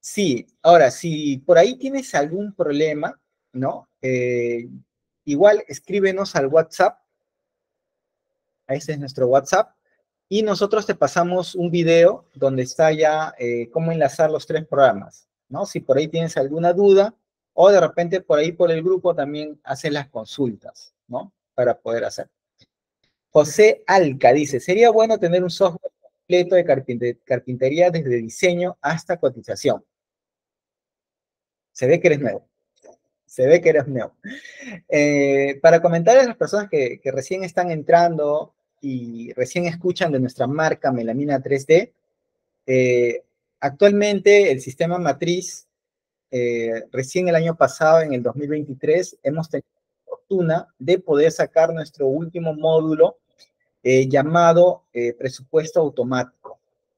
Sí, ahora, si por ahí tienes algún problema, ¿no? Eh, igual escríbenos al WhatsApp. Ese es nuestro WhatsApp. Y nosotros te pasamos un video donde está ya eh, cómo enlazar los tres programas, ¿no? Si por ahí tienes alguna duda, o de repente por ahí por el grupo también haces las consultas, ¿no? Para poder hacer. José Alca dice, sería bueno tener un software completo de carpintería desde diseño hasta cotización. Se ve que eres nuevo. Se ve que eres nuevo. Eh, para comentar a las personas que, recién están entrando y recién escuchan de nuestra marca Melamina 3D, eh, actualmente el sistema matriz, eh, recién el año pasado, en el 2023, hemos tenido la fortuna de poder sacar nuestro último módulo llamado presupuesto automático.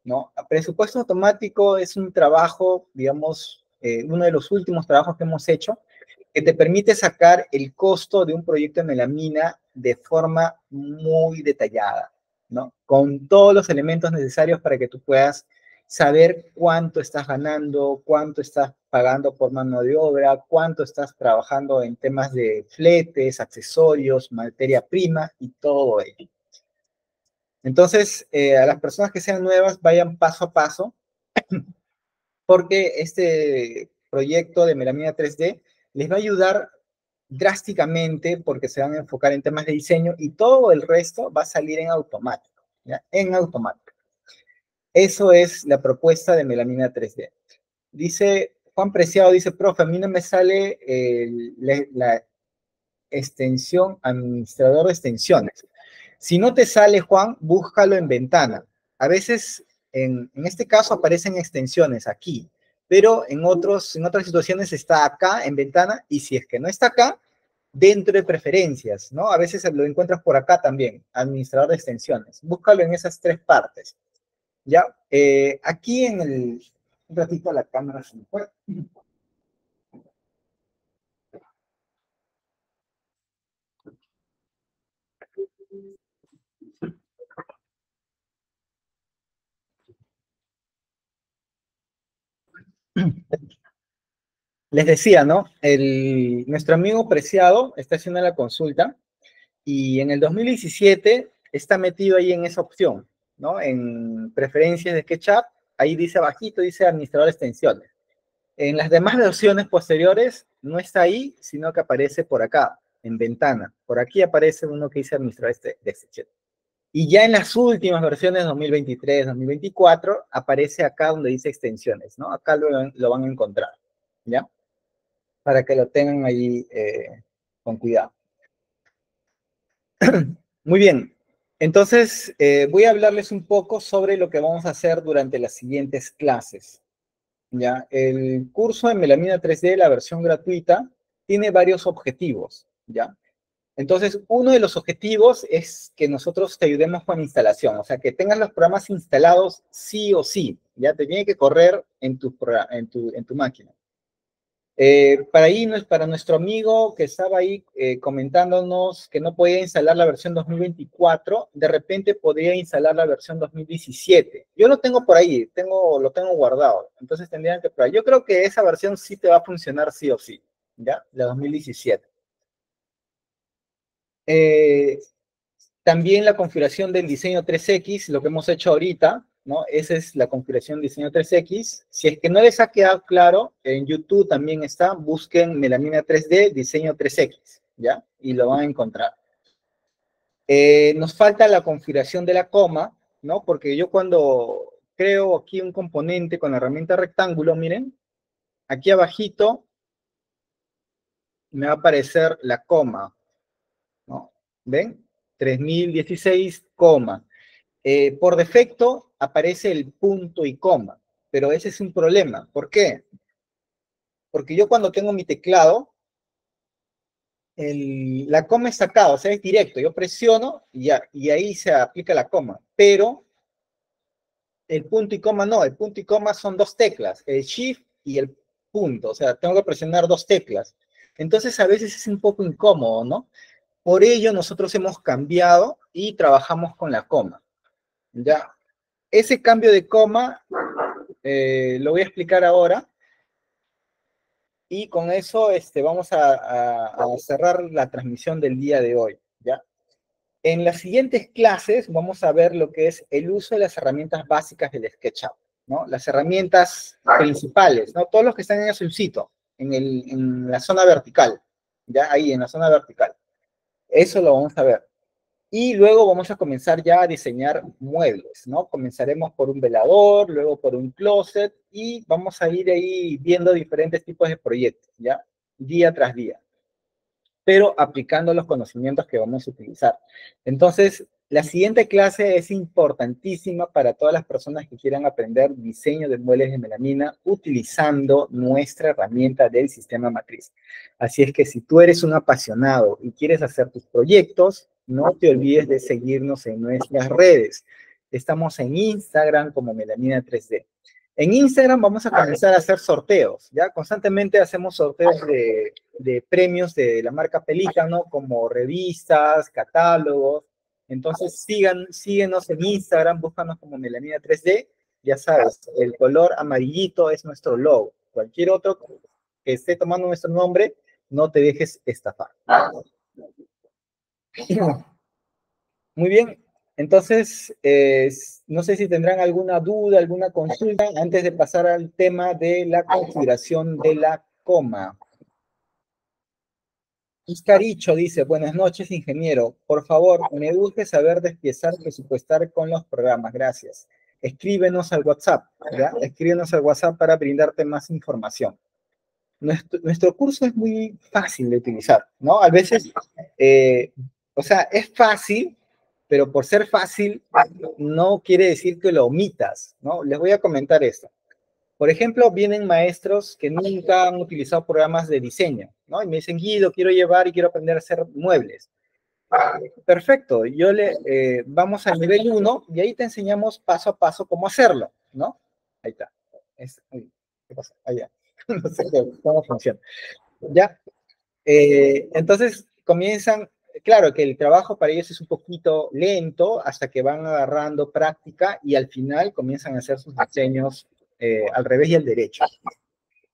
¿no? Presupuesto automático es un trabajo, digamos, eh, uno de los últimos trabajos que hemos hecho, que te permite sacar el costo de un proyecto de melamina de forma muy detallada, ¿no? Con todos los elementos necesarios para que tú puedas saber cuánto estás ganando, cuánto estás pagando por mano de obra, cuánto estás trabajando en temas de fletes, accesorios, materia prima y todo ello. Entonces, eh, a las personas que sean nuevas, vayan paso a paso porque este proyecto de melamina 3D les va a ayudar drásticamente porque se van a enfocar en temas de diseño y todo el resto va a salir en automático, ¿ya? En automático. Eso es la propuesta de melamina 3D. Dice Juan Preciado, dice, profe, a mí no me sale la extensión, administrador de extensiones. Si no te sale, Juan, búscalo en ventana. A veces en, este caso aparecen extensiones aquí, pero en, otros, en otras situaciones está acá en ventana y si es que no está acá, dentro de preferencias, ¿no? A veces lo encuentras por acá también, administrador de extensiones. Búscalo en esas tres partes. Ya, eh, aquí en el... Un ratito la cámara se me fue les decía, ¿no? Nuestro amigo Preciado está haciendo la consulta y en el 2017 está metido ahí en esa opción, ¿no? En preferencias de SketchUp, ahí dice abajito, dice administrador extensiones. En las demás versiones posteriores no está ahí, sino que aparece por acá, en ventana. Por aquí aparece uno que dice administrador de extensiones. Y ya en las últimas versiones 2023, 2024, aparece acá donde dice extensiones, ¿no? Acá lo, lo van a encontrar, ¿ya? Para que lo tengan ahí eh, con cuidado. Muy bien, entonces eh, voy a hablarles un poco sobre lo que vamos a hacer durante las siguientes clases. ¿ya? El curso de Melamina 3D, la versión gratuita, tiene varios objetivos. ¿ya? Entonces, uno de los objetivos es que nosotros te ayudemos con la instalación, o sea, que tengas los programas instalados sí o sí, ya te tiene que correr en tu máquina. Eh, para, ahí, para nuestro amigo que estaba ahí eh, comentándonos que no podía instalar la versión 2024, de repente podría instalar la versión 2017. Yo lo tengo por ahí, tengo, lo tengo guardado, entonces tendrían que probar. Yo creo que esa versión sí te va a funcionar sí o sí, ¿ya? La 2017. Eh, también la configuración del diseño 3X, lo que hemos hecho ahorita, ¿no? Esa es la configuración diseño 3X. Si es que no les ha quedado claro, en YouTube también está, busquen Melamina 3D, diseño 3X, ¿ya? Y lo van a encontrar. Eh, nos falta la configuración de la coma, ¿no? Porque yo cuando creo aquí un componente con la herramienta rectángulo, miren, aquí abajito me va a aparecer la coma, ¿Ven? 3016, coma. Eh, por defecto aparece el punto y coma, pero ese es un problema. ¿Por qué? Porque yo cuando tengo mi teclado, la coma está acá, o sea, es directo. Yo presiono y ahí se aplica la coma. Pero el punto y coma no, el punto y coma son dos teclas, el shift y el punto. O sea, tengo que presionar dos teclas. Entonces a veces es un poco incómodo, ¿no? Por ello, nosotros hemos cambiado y trabajamos con la coma. ¿ya? Ese cambio de coma eh, lo voy a explicar ahora. Y con eso este, vamos a, cerrar la transmisión del día de hoy. ¿ya? En las siguientes clases vamos a ver lo que es el uso de las herramientas básicas del SketchUp. ¿no? Las herramientas principales, ¿no? todos los que están en el sitio, en, en la zona vertical. ¿ya? Ahí, en la zona vertical. Eso lo vamos a ver. Y luego vamos a comenzar ya a diseñar muebles, ¿no? Comenzaremos por un velador, luego por un closet y vamos a ir ahí viendo diferentes tipos de proyectos, ¿ya? Día tras día. Pero aplicando los conocimientos que vamos a utilizar. Entonces, la siguiente clase es importantísima para todas las personas que quieran aprender diseño de muebles de melamina utilizando nuestra herramienta del sistema matriz. Así es que si tú eres un apasionado y quieres hacer tus proyectos, no te olvides de seguirnos en nuestras redes. Estamos en Instagram como Melamina 3D. En Instagram vamos a comenzar a hacer sorteos, ¿ya? Constantemente hacemos sorteos de, de premios de la marca Pelícano, como revistas, catálogos, entonces, sigan, síguenos en Instagram, búscanos como Melanina 3D. Ya sabes, el color amarillito es nuestro logo. Cualquier otro que esté tomando nuestro nombre, no te dejes estafar. Muy bien, entonces, no sé si tendrán alguna duda, alguna consulta antes de pasar al tema de la configuración de la coma. Iscaricho dice, buenas noches, ingeniero. Por favor, me urge saber despiezar presupuestar con los programas. Gracias. Escríbenos al WhatsApp, ¿ya? Escríbenos al WhatsApp para brindarte más información. Nuestro, curso es muy fácil de utilizar, ¿no? A veces, eh, o sea, es fácil, pero por ser fácil no quiere decir que lo omitas, ¿no? Les voy a comentar esto. Por ejemplo, vienen maestros que nunca han utilizado programas de diseño, ¿no? Y me dicen, Guido, quiero llevar y quiero aprender a hacer muebles. Perfecto, yo le, eh, vamos al nivel 1 y ahí te enseñamos paso a paso cómo hacerlo, ¿no? Ahí está. ¿Qué pasa? Ya. no sé cómo funciona. ¿Ya? Eh, entonces comienzan, claro que el trabajo para ellos es un poquito lento hasta que van agarrando práctica y al final comienzan a hacer sus diseños eh, al revés y al derecho.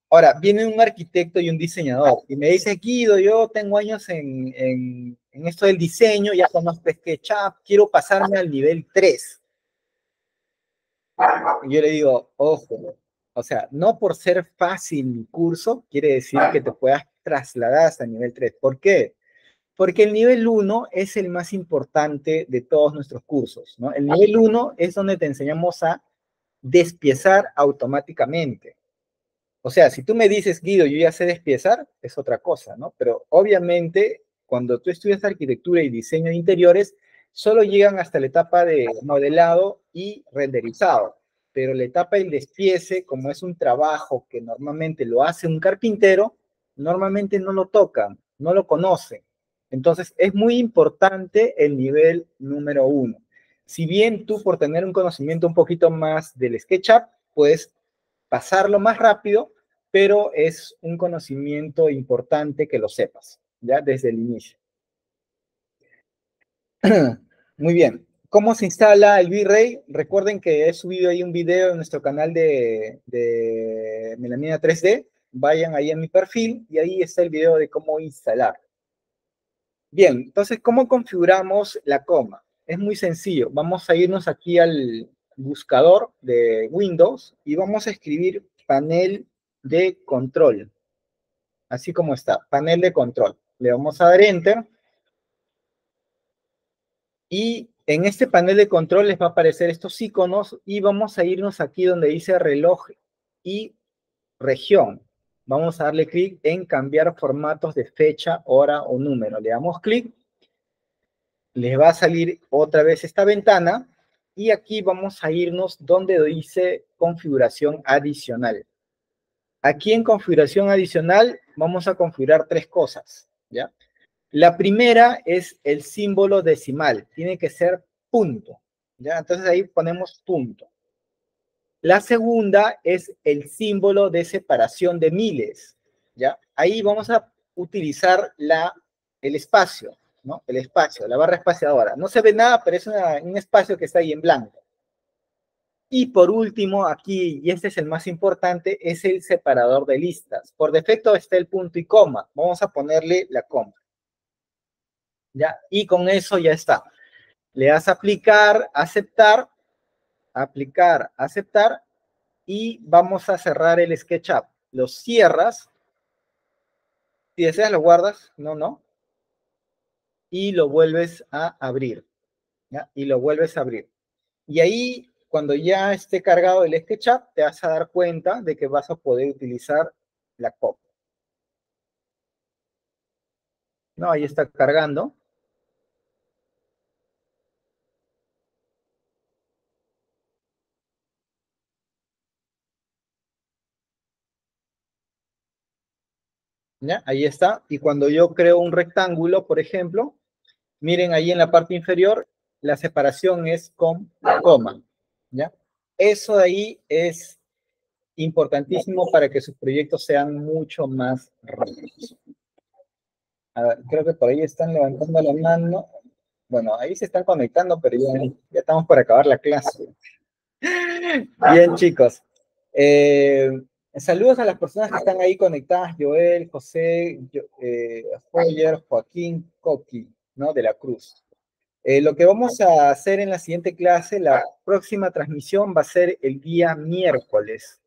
Ahora, viene un arquitecto y un diseñador y me dice, Guido, yo tengo años en, en, en esto del diseño, ya conozco SketchUp, quiero pasarme al nivel 3. Y yo le digo, ojo, o sea, no por ser fácil mi curso, quiere decir que te puedas trasladar hasta el nivel 3. ¿Por qué? Porque el nivel 1 es el más importante de todos nuestros cursos, ¿no? El nivel 1 es donde te enseñamos a despiezar automáticamente. O sea, si tú me dices, Guido, yo ya sé despiezar, es otra cosa, ¿no? Pero obviamente, cuando tú estudias arquitectura y diseño de interiores, solo llegan hasta la etapa de modelado y renderizado. Pero la etapa del despiece, como es un trabajo que normalmente lo hace un carpintero, normalmente no lo tocan, no lo conocen. Entonces, es muy importante el nivel número uno. Si bien tú por tener un conocimiento un poquito más del SketchUp, puedes pasarlo más rápido, pero es un conocimiento importante que lo sepas, ya desde el inicio. Muy bien. ¿Cómo se instala el V-Ray? Recuerden que he subido ahí un video en nuestro canal de, de Melamina 3D. Vayan ahí a mi perfil y ahí está el video de cómo instalar. Bien, entonces, ¿cómo configuramos la coma? Es muy sencillo. Vamos a irnos aquí al buscador de Windows y vamos a escribir panel de control. Así como está, panel de control. Le vamos a dar Enter. Y en este panel de control les va a aparecer estos iconos y vamos a irnos aquí donde dice reloj y región vamos a darle clic en cambiar formatos de fecha, hora o número. Le damos clic, les va a salir otra vez esta ventana y aquí vamos a irnos donde dice configuración adicional. Aquí en configuración adicional vamos a configurar tres cosas, ¿ya? La primera es el símbolo decimal, tiene que ser punto, ¿ya? Entonces ahí ponemos punto. La segunda es el símbolo de separación de miles, ¿ya? Ahí vamos a utilizar la, el espacio, ¿no? El espacio, la barra espaciadora. No se ve nada, pero es un espacio que está ahí en blanco. Y por último, aquí, y este es el más importante, es el separador de listas. Por defecto está el punto y coma. Vamos a ponerle la coma. ¿Ya? Y con eso ya está. Le das a aplicar, aceptar, aplicar, aceptar y vamos a cerrar el SketchUp. Lo cierras. Si deseas lo guardas, no, no. Y lo vuelves a abrir. Y lo vuelves a abrir. Y ahí, cuando ya esté cargado el SketchUp, te vas a dar cuenta de que vas a poder utilizar la copia. No, ahí está cargando. Ahí está. Y cuando yo creo un rectángulo, por ejemplo, miren ahí en la parte inferior, la separación es con coma. ¿Ya? Eso de ahí es importantísimo para que sus proyectos sean mucho más rápidos. creo que por ahí están levantando la mano. Bueno, ahí se están conectando, pero ya, ya estamos por acabar la clase. Bien, chicos. Eh, Saludos a las personas que están ahí conectadas, Joel, José, eh, Joaquín, Coqui, ¿no? De la Cruz. Eh, lo que vamos a hacer en la siguiente clase, la próxima transmisión va a ser el día miércoles,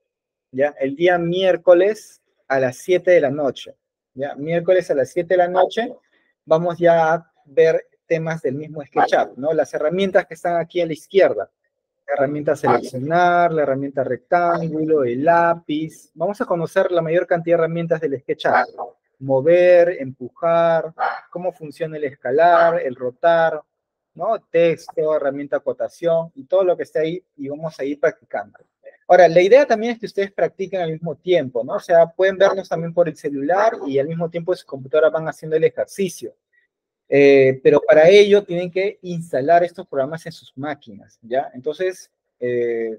¿ya? El día miércoles a las 7 de la noche, ¿ya? Miércoles a las 7 de la noche vamos ya a ver temas del mismo SketchUp, ¿no? Las herramientas que están aquí a la izquierda la herramienta seleccionar, la herramienta rectángulo, el lápiz. Vamos a conocer la mayor cantidad de herramientas del SketchUp. Mover, empujar, cómo funciona el escalar, el rotar, ¿no? Texto, herramienta acotación y todo lo que esté ahí y vamos a ir practicando. Ahora, la idea también es que ustedes practiquen al mismo tiempo, ¿no? O sea, pueden vernos también por el celular y al mismo tiempo en su computadora van haciendo el ejercicio. Eh, pero para ello tienen que instalar estos programas en sus máquinas, ¿ya? Entonces, eh,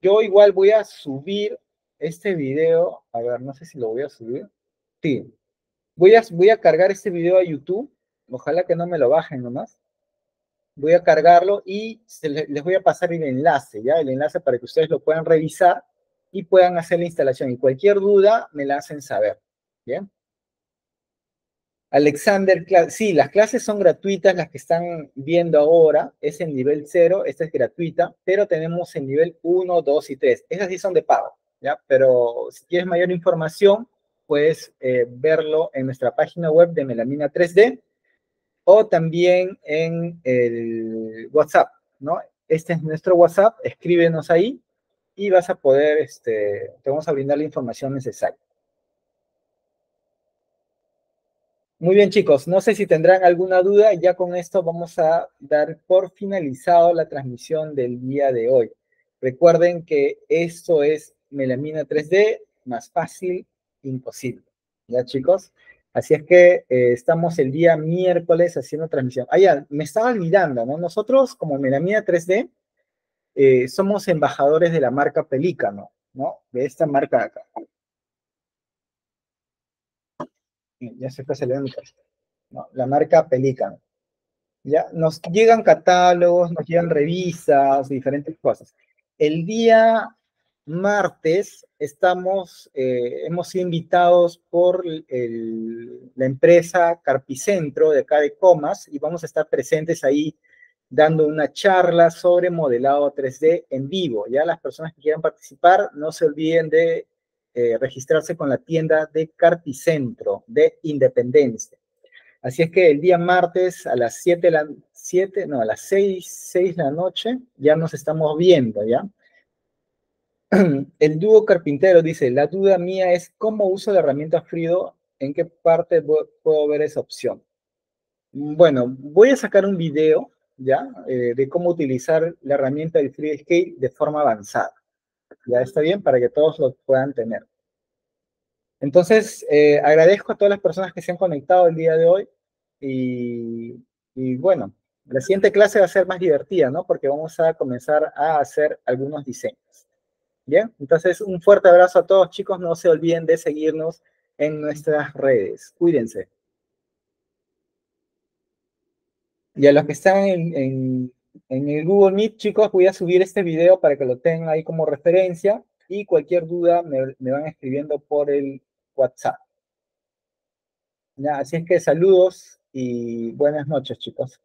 yo igual voy a subir este video, a ver, no sé si lo voy a subir. Sí, voy a, voy a cargar este video a YouTube, ojalá que no me lo bajen nomás. Voy a cargarlo y les voy a pasar el enlace, ¿ya? El enlace para que ustedes lo puedan revisar y puedan hacer la instalación. Y cualquier duda me la hacen saber. ¿Bien? Alexander, sí, las clases son gratuitas, las que están viendo ahora, es en nivel 0, esta es gratuita, pero tenemos el nivel 1, 2 y 3. Esas sí son de pago, ¿ya? Pero si quieres mayor información, puedes eh, verlo en nuestra página web de Melamina 3D o también en el WhatsApp, ¿no? Este es nuestro WhatsApp, escríbenos ahí y vas a poder, este, te vamos a brindar la información necesaria. Muy bien, chicos, no sé si tendrán alguna duda, ya con esto vamos a dar por finalizado la transmisión del día de hoy. Recuerden que esto es melamina 3D, más fácil, imposible. ¿Ya, chicos? Así es que eh, estamos el día miércoles haciendo transmisión. Ah, me estaba olvidando, ¿no? Nosotros, como Melamina 3D, eh, somos embajadores de la marca Pelícano, ¿no? De esta marca acá. Ya se está saliendo. No, la marca Pelícano. ¿Ya? Nos llegan catálogos, nos llegan revistas, diferentes cosas. El día martes estamos, eh, hemos sido invitados por la empresa Carpicentro de acá de Comas y vamos a estar presentes ahí dando una charla sobre modelado 3D en vivo. Ya las personas que quieran participar, no se olviden de eh, registrarse con la tienda de Carpicentro de Independencia. Así es que el día martes a las 7 de la 7, no, a las 6, 6 de la noche ya nos estamos viendo, ¿ya? El dúo carpintero dice, la duda mía es cómo uso la herramienta Frido, en qué parte puedo ver esa opción. Bueno, voy a sacar un video, ¿ya? Eh, de cómo utilizar la herramienta del FreeScale de forma avanzada. ¿Ya está bien? Para que todos lo puedan tener. Entonces, eh, agradezco a todas las personas que se han conectado el día de hoy y, bueno, la siguiente clase va a ser más divertida, ¿no? Porque vamos a comenzar a hacer algunos diseños. Bien, entonces un fuerte abrazo a todos chicos, no se olviden de seguirnos en nuestras redes. Cuídense. Y a los que están en, el Google Meet, chicos, voy a subir este video para que lo tengan ahí como referencia y cualquier duda me, me van escribiendo por el WhatsApp. Así es que saludos y buenas noches, chicos.